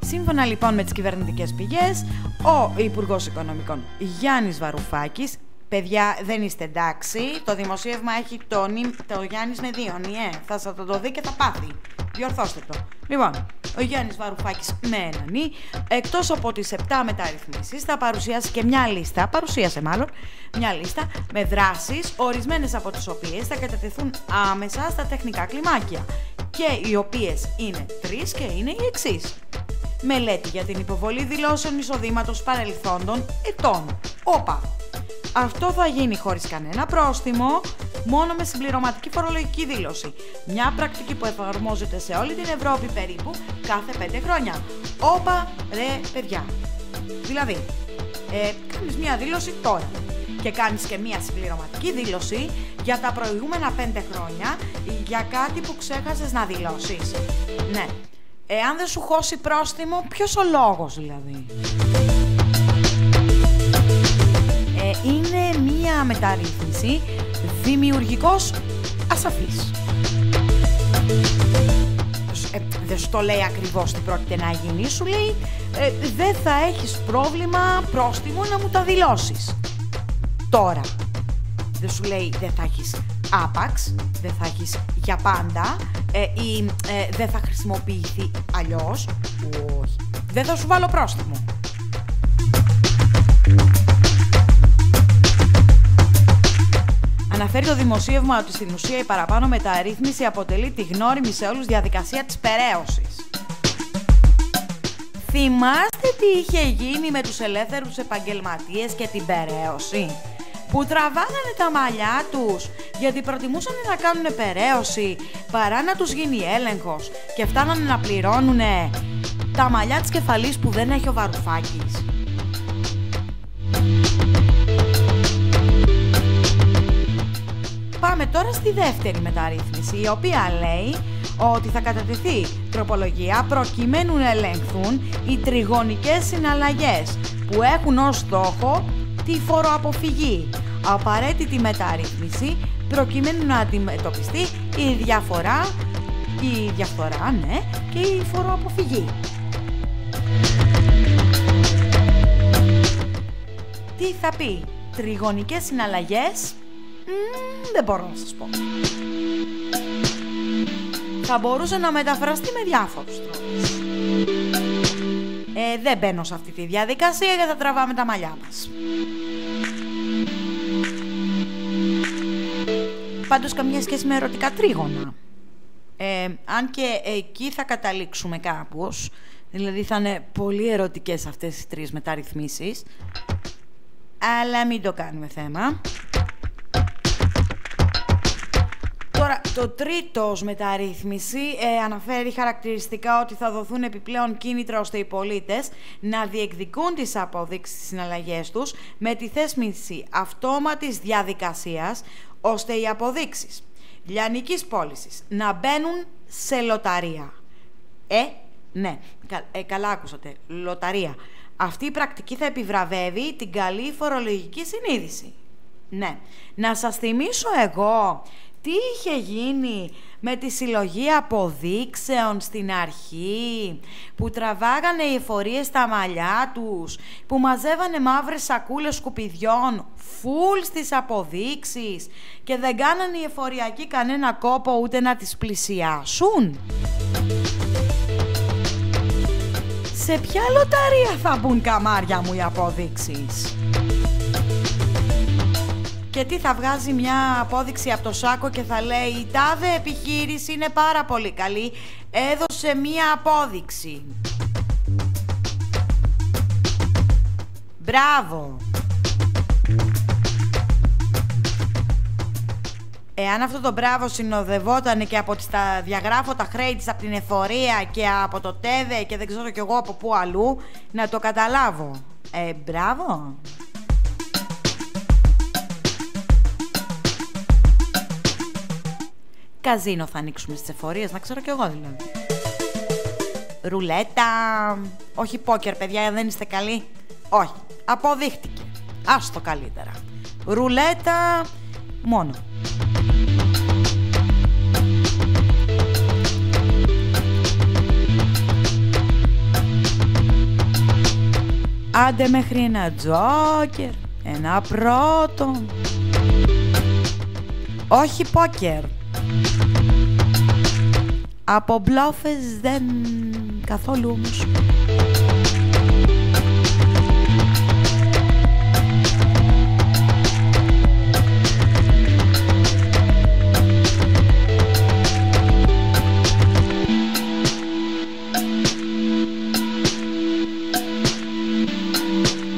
Σύμφωνα λοιπόν με τις κυβερνητικές πηγές, ο Υπουργός Οικονομικών Γιάννης Βαρουφάκης Παιδιά, δεν είστε εντάξει. Το δημοσίευμα έχει τον το Γιάννης με δύο, ε. Θα σας το δει και θα πάθει. Διορθώστε το. Λοιπόν, ο Γιάννης Βαρουφάκης με ένα νι, εκτός από τις 7 μεταρρυθμίσεις, θα παρουσιάσει και μια λίστα, παρουσίασε μάλλον, μια λίστα με δράσεις, ορισμένες από τις οποίες θα κατατεθούν άμεσα στα τεχνικά κλιμάκια. Και οι οποίες είναι τρεις και είναι οι εξής μελέτη για την υποβολή δηλώσεων εισοδήματος παρελθόντων ετών. Όπα! Αυτό θα γίνει χωρίς κανένα πρόστιμο, μόνο με συμπληρωματική φορολογική δήλωση. Μια πρακτική που εφαρμόζεται σε όλη την Ευρώπη περίπου κάθε 5 χρόνια. Όπα ρε παιδιά. Δηλαδή, ε, κάνεις μια δήλωση τώρα και κάνεις και μια συμπληρωματική δήλωση για τα προηγούμενα 5 χρόνια για κάτι που ξέχασες να δηλώσεις. Ναι, Εάν δεν σου χώσει πρόστιμο, ποιος ο λόγος δηλαδή; Ε, είναι μία μεταρρύθμιση δημιουργικός ασαφής. Ε, δεν σου το λέει ακριβώς τι πρόκειται να γίνει, σου λέει ε, δεν θα έχεις πρόβλημα πρόστιμο να μου τα δηλώσεις. Τώρα, δεν σου λέει δεν θα έχεις άπαξ, δεν θα έχεις για πάντα ε, ή ε, δεν θα χρησιμοποιηθεί αλλιώς. Όχι. Δεν θα σου βάλω πρόστιμο. Αναφέρει το δημοσίευμα ότι στην ουσία η παραπάνω μεταρρύθμιση αποτελεί τη γνώριμη σε όλους διαδικασία της περαίωσης. Θυμάστε τι είχε γίνει με τους ελεύθερους επαγγελματίες και την περαίωση; Που τραβάγανε τα μαλλιά τους γιατί προτιμούσαν να κάνουν περαίωση παρά να τους γίνει έλεγχος και φτάνανε να πληρώνουν τα μαλλιά της κεφαλής που δεν έχει ο Βαρουφάκης. Πάμε τώρα στη δεύτερη μεταρρύθμιση, η οποία λέει ότι θα κατατεθεί τροπολογία προκειμένου να ελέγχθούν οι τριγωνικές συναλλαγές που έχουν ως στόχο τη φοροαποφυγή. Απαραίτητη μεταρρύθμιση προκειμένου να αντιμετωπιστεί η διαφορά, η διαφορά, ναι, και η φοροαποφυγή. Τι θα πει, τριγωνικές συναλλαγές, δεν μπορώ να σας πω. Θα μπορούσε να μεταφραστεί με διάφορους τρόπους. Ε, δεν μπαίνω σε αυτή τη διαδικασία γιατί θα τραβάμε τα μαλλιά μας. Πάντως καμία σχέση με ερωτικά τρίγωνα. Ε, αν και εκεί θα καταλήξουμε κάπως, δηλαδή θα είναι πολύ ερωτικές αυτές οι τρεις μεταρρυθμίσεις, αλλά μην το κάνουμε θέμα. Το τρίτο μεταρρύθμιση ε, αναφέρει χαρακτηριστικά ότι θα δοθούν επιπλέον κίνητρα ώστε οι πολίτες να διεκδικούν τις αποδείξεις στις συναλλαγές τους με τη θέσμηση αυτόματης διαδικασίας ώστε οι αποδείξεις λιανικής πώλησης να μπαίνουν σε λοταρία. Ε, ναι, ε, καλά άκουσατε, λοταρία. Αυτή η πρακτική θα επιβραβεύει την καλή φορολογική συνείδηση. Ναι, να σας θυμίσω εγώ τι είχε γίνει με τη συλλογή αποδείξεων στην αρχή, που τραβάγανε οι εφορίες στα μαλλιά τους, που μαζεύανε μαύρες σακούλες σκουπιδιών, φουλ στις αποδείξεις και δεν κάνανε οι εφοριακοί κανένα κόπο ούτε να τις πλησιάσουν; Σε ποια λοταρία θα μπουν καμάρια μου οι αποδείξεις; Και τι θα βγάζει μια απόδειξη από το σάκο και θα λέει «Η τάδε επιχείρηση είναι πάρα πολύ καλή, έδωσε μια απόδειξη». Μπράβο! Εάν αυτό το μπράβο συνοδευόταν και από τις τα διαγράφω τα χρέη της από την εφορία και από το τέδε και δεν ξέρω κι εγώ από πού αλλού, να το καταλάβω. Ε, μπράβο. Καζίνο θα ανοίξουμε στις εφορίες, να ξέρω κι εγώ δηλαδή. Ρουλέτα. Όχι πόκερ, παιδιά, δεν είστε καλοί. Όχι. Αποδείχτηκε. Άστο καλύτερα. Ρουλέτα μόνο. Άντε μέχρι ένα τζόκερ, ένα πρώτο. Όχι πόκερ. Από μπλόφες δεν καθόλου όμως.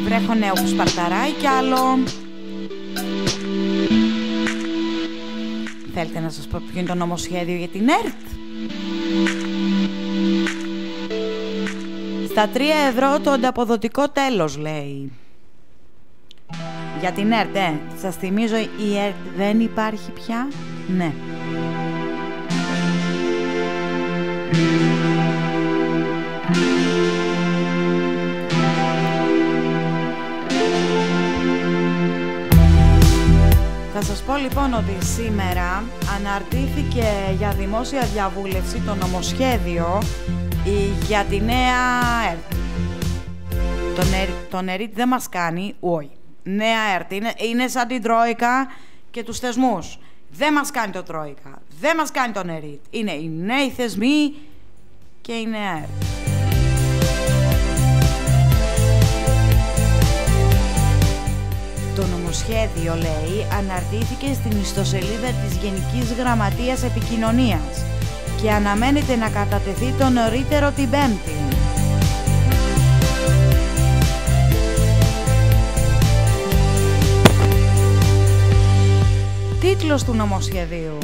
Βρέχω νέο που σπαρταράει κι άλλο. Θέλετε να σας πω ποιο είναι το νομοσχέδιο για την ΕΡΤ; Στα 3 ευρώ το ανταποδοτικό τέλος λέει. Για την ΕΡΤ, ε. Σας θυμίζω η ΕΡΤ δεν υπάρχει πια; Ναι. Πω λοιπόν ότι σήμερα αναρτήθηκε για δημόσια διαβούλευση το νομοσχέδιο για τη νέα ΕΡΤ. Το, ΕΡΤ δεν μας κάνει, όχι. Νέα ΕΡΤ είναι, είναι σαν την Τρόικα και τους θεσμούς. Δεν μας κάνει το Τρόικα, δεν μας κάνει τον ΕΡΤ. Είναι οι νέοι θεσμοί και η νέα ΕΡΤ. Το νομοσχέδιο, λέει, αναρτήθηκε στην ιστοσελίδα της Γενικής Γραμματείας Επικοινωνίας και αναμένεται να κατατεθεί το νωρίτερο την Πέμπτη. Τίτλος του νομοσχεδίου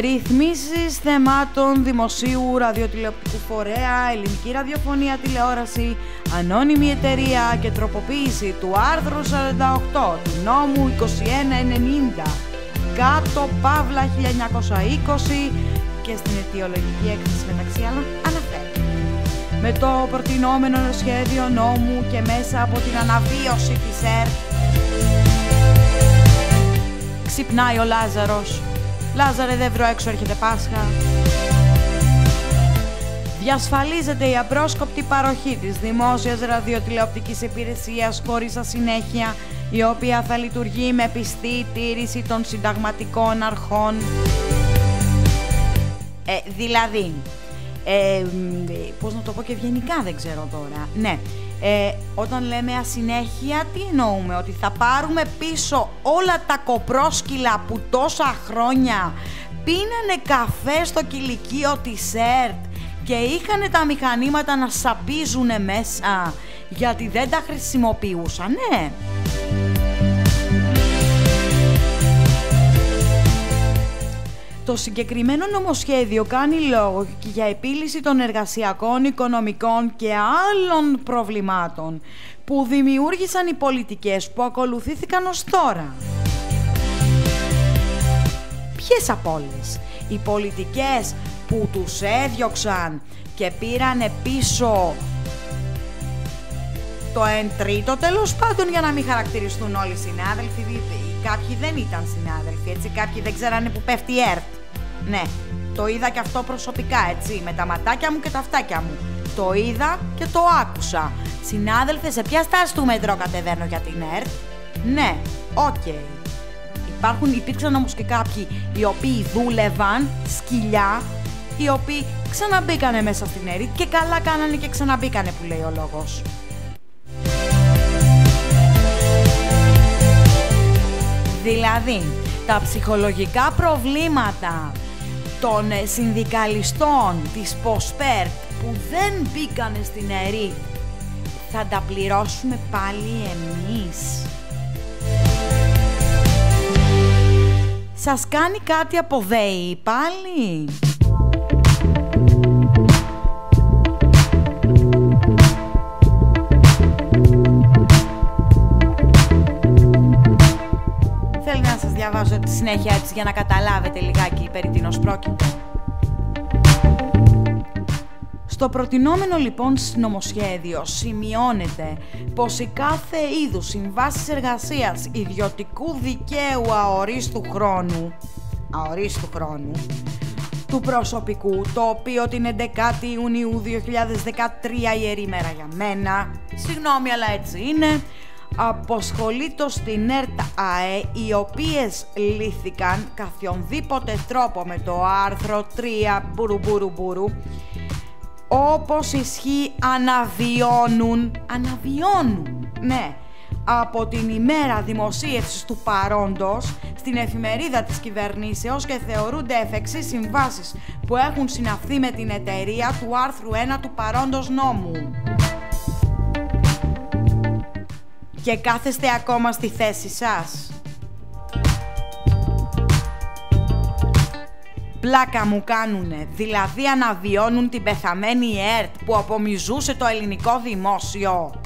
Ρυθμίσεις θεμάτων δημοσίου ραδιοτηλεοπτικού φορέα, ελληνική ραδιοφωνία τηλεόραση, ανώνυμη εταιρεία και τροποποίηση του άρθρου 48 του νόμου 2190 κάτω Παύλα 1920 και στην αιτιολογική έκθεση μεταξύ άλλων αναφέρει. Με το προτινόμενο σχέδιο νόμου και μέσα από την αναβίωση της ΕΡΤ ξυπνάει ο Λάζαρος Λάζαρε δεν βρω έξω έρχεται Πάσχα. Διασφαλίζεται η απρόσκοπτη παροχή της δημόσιας ραδιοτηλεοπτικής υπηρεσίας χωρίς ασυνέχεια, η οποία θα λειτουργεί με πιστή τήρηση των συνταγματικών αρχών. Ε, δηλαδή, ε, πώς να το πω και ευγενικά δεν ξέρω τώρα. Ναι, ε, όταν λέμε ασυνέχεια, τι εννοούμε, ότι θα πάρουμε πίσω όλα τα κοπρόσκυλα που τόσα χρόνια πίνανε καφέ στο κηλικείο της ΕΡΤ και είχαν τα μηχανήματα να σαπίζουν μέσα γιατί δεν τα χρησιμοποιούσαν, Το συγκεκριμένο νομοσχέδιο κάνει λόγο και για επίλυση των εργασιακών, οικονομικών και άλλων προβλημάτων που δημιούργησαν οι πολιτικές που ακολουθήθηκαν ως τώρα. Ποιες από όλες, οι πολιτικές που τους έδιωξαν και πήραν πίσω το 1 τρίτο τέλος πάντων για να μην χαρακτηριστούν όλοι οι συνάδελφοι. Κάποιοι δεν ήταν συνάδελφοι, έτσι. Κάποιοι δεν ξέρανε που πέφτει η ΕΡΤ. Ναι, το είδα και αυτό προσωπικά, έτσι. Με τα ματάκια μου και τα αυτάκια μου. Το είδα και το άκουσα. Συνάδελφε, σε ποια στάση του μετρό κατεβαίνω για την ΕΡΤ; Ναι, OK. Okay. Υπάρχουν, υπήρξαν όμως και κάποιοι οι οποίοι δούλευαν σκυλιά, οι οποίοι ξαναμπήκανε μέσα στην ΕΡΤ και καλά κάνανε και ξαναμπήκανε που λέει ο λόγος. Δηλαδή, τα ψυχολογικά προβλήματα των συνδικαλιστών της ΠΟΣΠΕΡΤ που δεν μπήκανε στην ΕΡΤ θα τα πληρώσουμε πάλι εμείς. Σας κάνει κάτι από ΔΕΗ πάλι; Διαβάζω τη συνέχεια έτσι για να καταλάβετε λιγάκι περί τίνος πρόκειται. Στο προτινόμενο λοιπόν νομοσχέδιο σημειώνεται πως η κάθε είδους συμβάσεις εργασίας ιδιωτικού δικαίου αορίστου χρόνου, αορίστου χρόνου, του προσωπικού, το οποίο την 11η Ιουνίου 2013 ιερή μέρα για μένα, συγγνώμη αλλά έτσι είναι, αποσχολείτος στην ΕΡΤ ΑΕ οι οποίες λύθηκαν καθιονδήποτε τρόπο με το άρθρο 3 μπουρου μπουρου μπουρου όπως ισχύει αναβιώνουν, αναβιώνουν, ναι, από την ημέρα δημοσίευσης του παρόντος στην εφημερίδα της κυβερνήσεως και θεωρούνται εφ' συμβάσεις που έχουν συναυθεί με την εταιρεία του άρθρου 1 του παρόντος νόμου. Και κάθεστε ακόμα στη θέση σας. Πλάκα μου κάνουνε, δηλαδή αναβιώνουν την πεθαμένη ΕΡΤ που απομιζούσε το ελληνικό δημόσιο.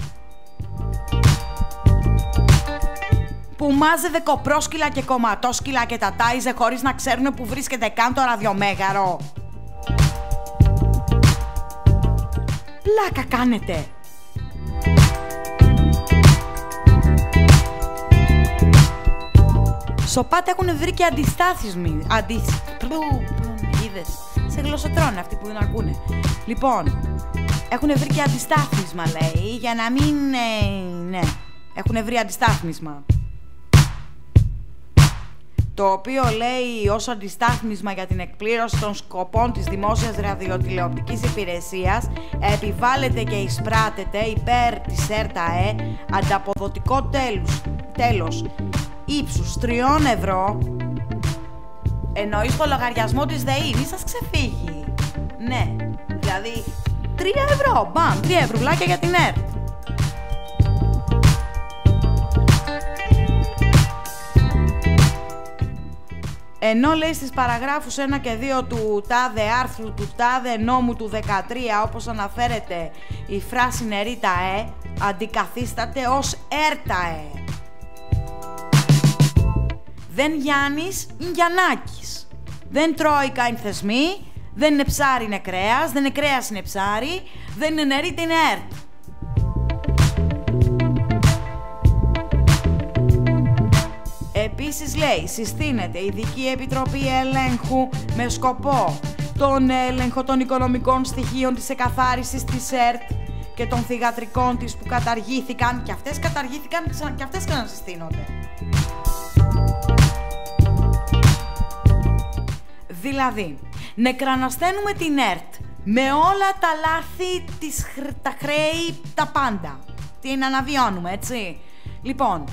Που μάζευε κοπρόσκυλα και κομματόσκυλα και τα τάιζε χωρίς να ξέρουν που βρίσκεται καν το ραδιομέγαρο. Πλάκα κάνετε. Σοπάτα έχουν βρει και αντιστάθισμοι. Αντι... Είδες; Σε γλωσσοτρώνε αυτοί που δεν ακούνε. Λοιπόν, έχουν βρει και αντιστάθμισμα λέει, για να μην... Ε, ναι, έχουν βρει αντιστάθμισμα. Το οποίο λέει ως αντιστάθμισμα για την εκπλήρωση των σκοπών της δημόσιας ραδιοτηλεοπτικής υπηρεσίας επιβάλλεται και εισπράτεται υπέρ της ΕΡΤΑΕ ανταποδοτικό τέλους, τέλος ύψους 3 ευρώ εννοείς το λογαριασμό της ΔΕΗ, μη σας ξεφύγει. Ναι, δηλαδή 3 ευρώ, μπαμ, 3 ευρουλάκια για την ΕΡΤ. Ενώ λέει στις παραγράφους 1 και 2 του τάδε άρθρου του τάδε νόμου του 13 όπως αναφέρεται η φράση νερίτα ε αντικαθίσταται ως έρταε. Δεν Γιάννης, Γιαννάκης. Δεν τρώει καν θεσμοί, δεν είναι ψάρι, είναι κρέας, δεν είναι κρέας, είναι ψάρι, δεν είναι νερή, είναι έρτ. Επίσης λέει, συστήνεται ειδική επιτροπή ελέγχου με σκοπό τον έλεγχο των οικονομικών στοιχείων της εκαθάρισης της ΕΡΤ και των θυγατρικών της που καταργήθηκαν και αυτές καταργήθηκαν και αυτές ξανασυστήνονται. Δηλαδή, νεκρανασταίνουμε την ΕΡΤ με όλα τα λάθη, τις, τα χρέη, τα πάντα. Την αναβιώνουμε, έτσι. Λοιπόν,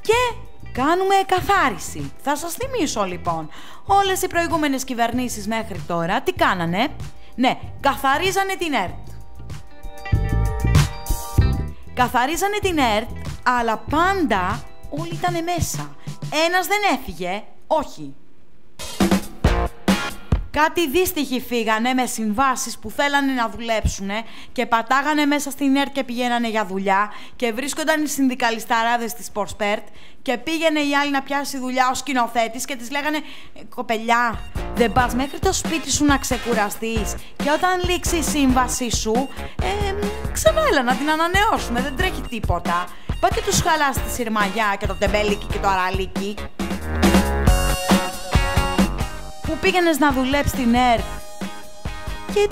και κάνουμε καθάριση. Θα σας θυμίσω λοιπόν, όλες οι προηγούμενες κυβερνήσεις μέχρι τώρα τι κάνανε. Ναι, καθαρίζανε την ΕΡΤ. Καθαρίζανε την ΕΡΤ, αλλά πάντα όλοι ήταν μέσα. Ένας δεν έφυγε, όχι. Κάτι δύστιχοι φύγανε με συμβάσεις που θέλανε να δουλέψουν και πατάγανε μέσα στην ΕΡΤ και πηγαίνανε για δουλειά και βρίσκονταν οι συνδικαλισταράδες της Πορσπέρτ και πήγαινε η άλλη να πιάσει δουλειά ως σκηνοθέτης και της λέγανε «Κοπελιά, δεν πας μέχρι το σπίτι σου να ξεκουραστείς και όταν λήξει η σύμβασή σου, ε, ξανά έλα να την ανανεώσουμε, δεν τρέχει τίποτα». Πά και τους χαλάς τη σειρμαγιά και το τεμπέλικι και το αραλίκι; Που πήγαινες να δουλέψεις στην ΕΡΤ και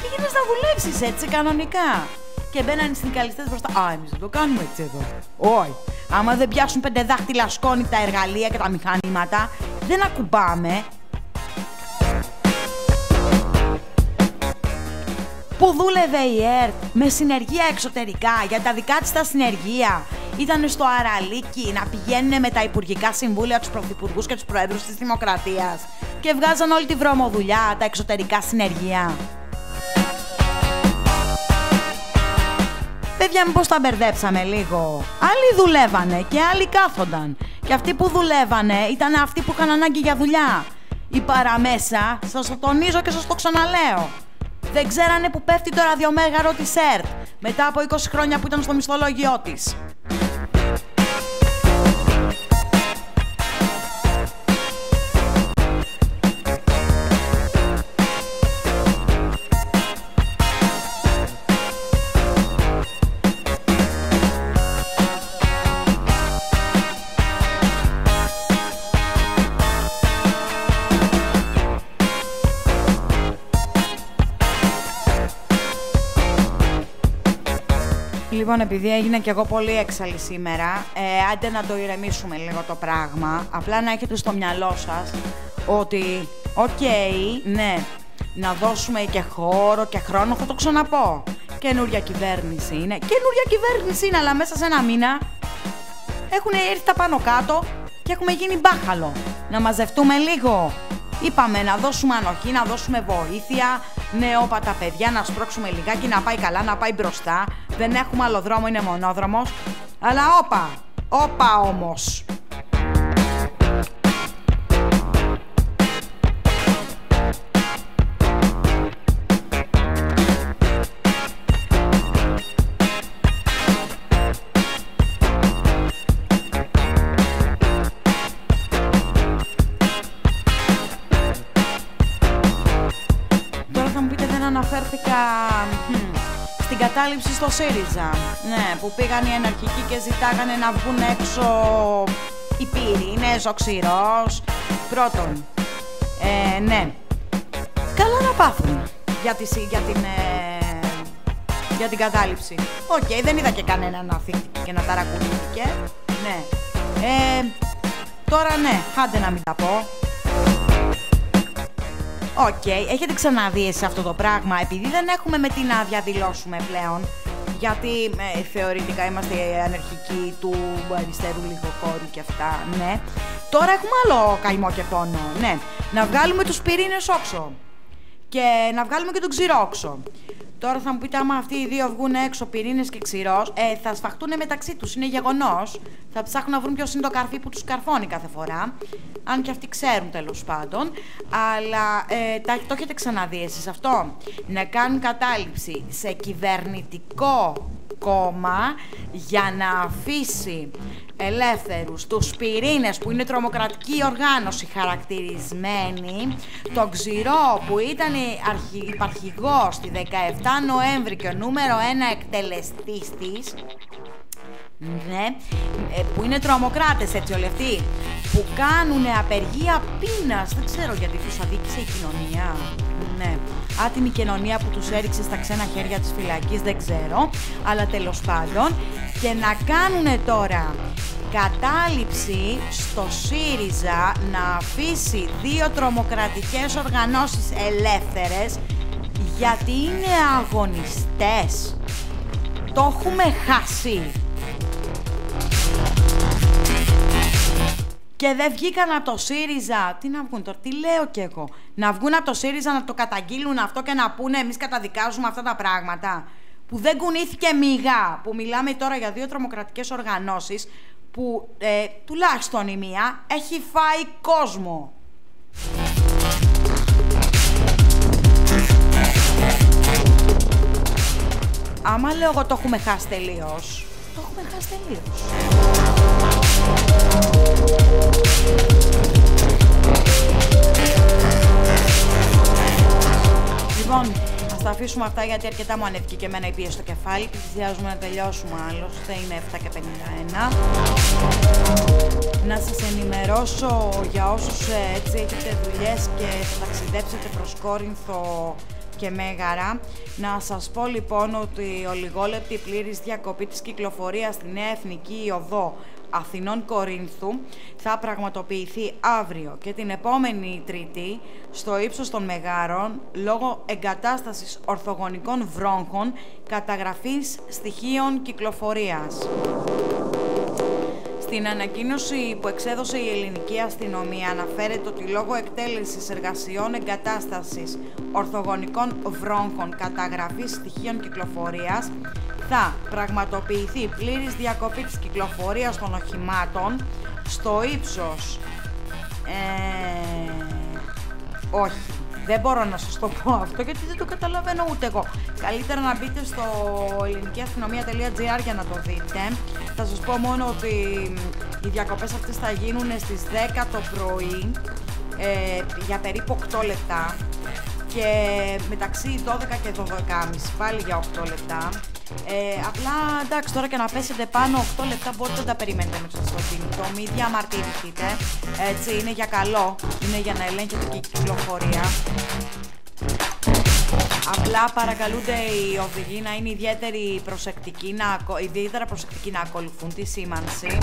πήγαινες να δουλέψεις έτσι κανονικά. Και μπαίνανε οι συνδικαλιστές μπροστά. Α, εμείς δεν το κάνουμε έτσι εδώ. Όχι. Άμα δεν πιάσουν πέντε δάχτυλα σκόνη τα εργαλεία και τα μηχανήματα, δεν ακουμπάμε. Που δούλευε η ΕΡΤ με συνεργεία εξωτερικά για τα δικά της τα συνεργεία ήταν στο Αραλίκι να πηγαίνουν με τα υπουργικά συμβούλια τους πρωθυπουργούς και τους προέδρους της Δημοκρατίας και βγάζαν όλη τη βρωμοδουλειά, τα εξωτερικά συνεργεία. Παιδιά, μήπως τα μπερδέψαμε λίγο. Άλλοι δουλεύανε και άλλοι κάθονταν. Και αυτοί που δουλεύανε ήταν αυτοί που είχαν ανάγκη για δουλειά. Η παραμέσα, σας το τονίζω και σας το ξαναλέω. Δεν ξέρανε που πέφτει το ραδιομέγαρο της ΕΡΤ μετά από 20 χρόνια που ήταν στο μισθολόγιο της. Λοιπόν, επειδή έγινα και εγώ πολύ έξαλλη σήμερα, ε, άντε να το ηρεμήσουμε λίγο το πράγμα. Απλά να έχετε στο μυαλό σας ότι, οκ, ναι, να δώσουμε και χώρο και χρόνο, θα το ξαναπώ. Καινούρια κυβέρνηση είναι. Καινούρια κυβέρνηση είναι, αλλά μέσα σε ένα μήνα έχουν έρθει τα πάνω κάτω και έχουμε γίνει μπάχαλο. Να μαζευτούμε λίγο. Είπαμε να δώσουμε ανοχή, να δώσουμε βοήθεια, νεόπατα παιδιά, να σπρώξουμε λιγάκι, να πάει καλά, να πάει μπροστά. Δεν έχουμε άλλο δρόμο, είναι μονόδρομος. Αλλά όπα, όπα όμως. Στην κατάληψη στο ΣΥΡΙΖΑ. Ναι, που πήγαν οι αναρχικοί και ζητάγανε να βγουν έξω οι Πυρήνες, ο Ξηρός. Πρώτον, ε, ναι, καλά να πάθουν για, τη, για την... Ε, για την κατάληψη. Οκ, δεν είδα και κανένα να θίχτηκε και να ταρακουνήθηκε. Ναι. Ε, τώρα ναι, άντε να μην τα πω. Οκ, έχετε ξαναδεί εσείς αυτό το πράγμα, επειδή δεν έχουμε με τι να διαδηλώσουμε πλέον, γιατί ε, θεωρητικά είμαστε αναρχικοί του αριστερού λιγοκόρου και αυτά, ναι. Τώρα έχουμε άλλο καημό και πόνο, ναι. Να βγάλουμε τους Πυρήνες όξω και να βγάλουμε και τον Ξηρό όξω. Τώρα θα μου πείτε, άμα αυτοί οι δύο βγουν έξω, Πυρήνες και Ξηρός, ε, θα σφαχτούν μεταξύ τους. Είναι γεγονός. Θα ψάχνουν να βρουν ποιος είναι το καρφί που τους καρφώνει κάθε φορά. Αν και αυτοί ξέρουν τέλος πάντων. Αλλά ε, το έχετε ξαναδεί εσείς αυτό; Να κάνουν κατάληψη σε κυβερνητικό κόμμα για να αφήσει ελεύθερους τους πυρήνες που είναι τρομοκρατική οργάνωση χαρακτηρισμένη το Ξηρό που ήταν υπαρχηγός στη 17 Νοέμβρη και ο νούμερο ένα εκτελεστής της ναι, ε, που είναι τρομοκράτες έτσι όλοι αυτοί. Που κάνουν απεργία πείνας. Δεν ξέρω γιατί τους αδίκησε η κοινωνία. Ναι, άτιμη κοινωνία που τους έριξε στα ξένα χέρια της φυλακής δεν ξέρω. Αλλά τέλος πάντων και να κάνουν τώρα κατάληψη στο ΣΥΡΙΖΑ να αφήσει δύο τρομοκρατικές οργανώσεις ελεύθερες γιατί είναι αγωνιστές. Το έχουμε χάσει. και δεν βγήκαν από το ΣΥΡΙΖΑ. Τι να βγουν τώρα, τι λέω κι εγώ. Να βγουν από το ΣΥΡΙΖΑ να το καταγγείλουν αυτό και να πούνε εμείς καταδικάζουμε αυτά τα πράγματα. Που δεν κουνήθηκε μηγά. Που μιλάμε τώρα για δύο τρομοκρατικές οργανώσεις που ε, τουλάχιστον η μία έχει φάει κόσμο. Άμα λέω εγώ το έχουμε χάσει τελείως, το έχουμε χάσει τελείως. Λοιπόν, ας τα αφήσουμε αυτά γιατί αρκετά μου ανέβηκε και εμένα η πίεση στο κεφάλι. Πλησιάζουμε να τελειώσουμε άλλωστε, είναι 7 και 51. Να σας ενημερώσω για όσους ε, έτσι έχετε δουλειές και θα ταξιδέψετε προς Κόρινθο και Μέγαρα. Να σας πω λοιπόν ότι ο λιγόλεπτη πλήρης διακοπή της κυκλοφορίας στη Νέα Εθνική Οδό Αθηνών Κορίνθου θα πραγματοποιηθεί αύριο και την επόμενη Τρίτη στο ύψος των Μεγάρων λόγω εγκατάστασης ορθογονικών βρόχων καταγραφής στοιχείων κυκλοφορίας. Στην ανακοίνωση που εξέδωσε η ελληνική αστυνομία αναφέρεται ότι λόγω εκτέλεσης εργασιών εγκατάστασης ορθογονικών βρόχων καταγραφής στοιχείων κυκλοφορίας θα πραγματοποιηθεί πλήρης διακοπή της κυκλοφορίας των οχημάτων στο ύψος... Ε, όχι, δεν μπορώ να σας το πω αυτό γιατί δεν το καταλαβαίνω ούτε εγώ. Καλύτερα να μπείτε στο ελληνικιαστυνομία.gr για να το δείτε. Θα σας πω μόνο ότι οι διακοπές αυτές θα γίνουν στις 10 το πρωί ε, για περίπου 8 λεπτά και μεταξύ 12 και 12.30 πάλι για 8 λεπτά. Ε, απλά εντάξει τώρα και να πέσετε πάνω 8 λεπτά μπορείτε να τα περιμένετε με το αυτοκίνητο. Μην διαμαρτυρηθείτε. Έτσι είναι για καλό. Είναι για να ελέγχετε και η κυκλοφορία. Απλά παρακαλούνται οι οδηγοί να είναι ιδιαίτερη προσεκτικοί, να, ιδιαίτερα προσεκτικοί να ακολουθούν τη σήμανση.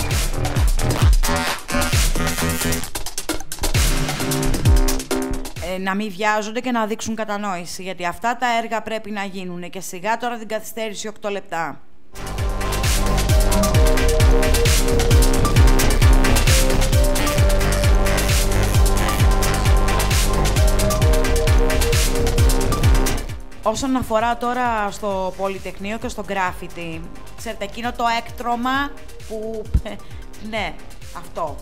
Ε, να μην βιάζονται και να δείξουν κατανόηση, γιατί αυτά τα έργα πρέπει να γίνουν και σιγά τώρα την καθυστέρηση 8 λεπτά. Όσον αφορά τώρα στο Πολυτεχνείο και στο γκράφιτι, ξέρετε εκείνο το έκτρωμα που... ναι, αυτό.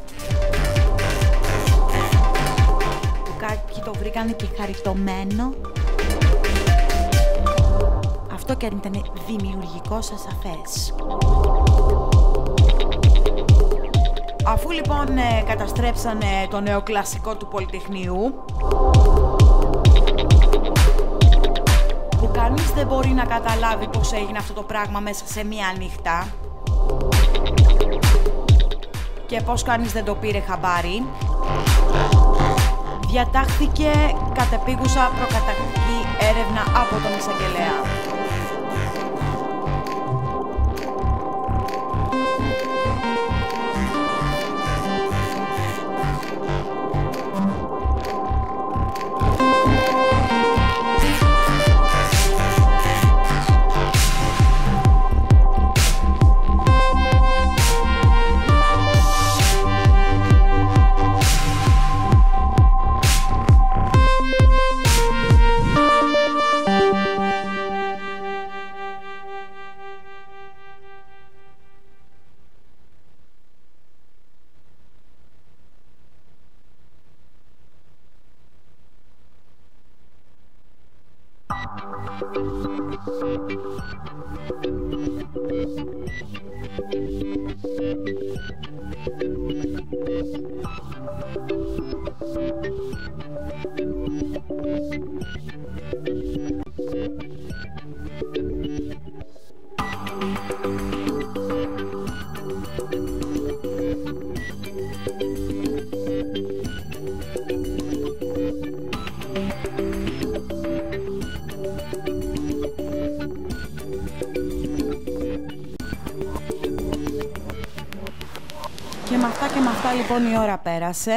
Που κάποιοι το βρήκαν επιχαριτωμένο. Αυτό και αν ήταν δημιουργικό σας αφές. Αφού λοιπόν ε, καταστρέψανε το νεοκλασικό του Πολυτεχνείου, που κανείς δεν μπορεί να καταλάβει πώς έγινε αυτό το πράγμα μέσα σε μία νύχτα και πώς κανείς δεν το πήρε χαμπάρι, διατάχθηκε κατεπίγουσα προκατακτική έρευνα από τον εισαγγελέα. Πέρασε.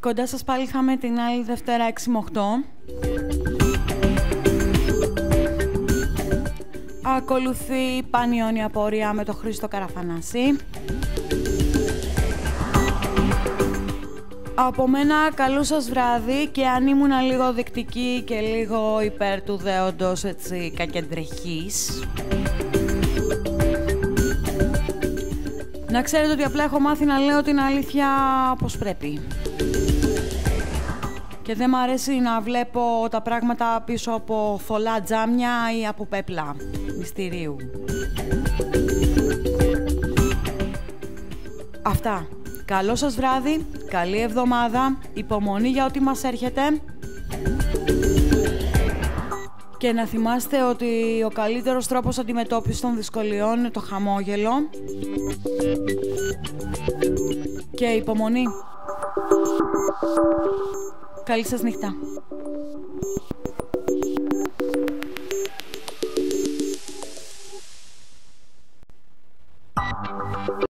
Κοντά σας πάλι είχαμε την άλλη Δευτέρα 6 με 8. Ακολουθεί πανιόνια πορεία με το Χρήστο Καραφανάση. Από μένα καλό σας βράδυ και αν ήμουν λίγο δεκτική και λίγο υπέρ του δέοντος έτσι κακεντρεχής Να ξέρετε ότι απλά έχω μάθει να λέω την αλήθεια όπως πρέπει. Και δεν μ' αρέσει να βλέπω τα πράγματα πίσω από θολά τζάμια ή από πέπλα μυστηρίου. Αυτά. Καλό σας βράδυ, καλή εβδομάδα, υπομονή για ό,τι μας έρχεται. Και να θυμάστε ότι ο καλύτερος τρόπος αντιμετώπισης των δυσκολιών είναι το χαμόγελο και υπομονή. Καλή σας νύχτα.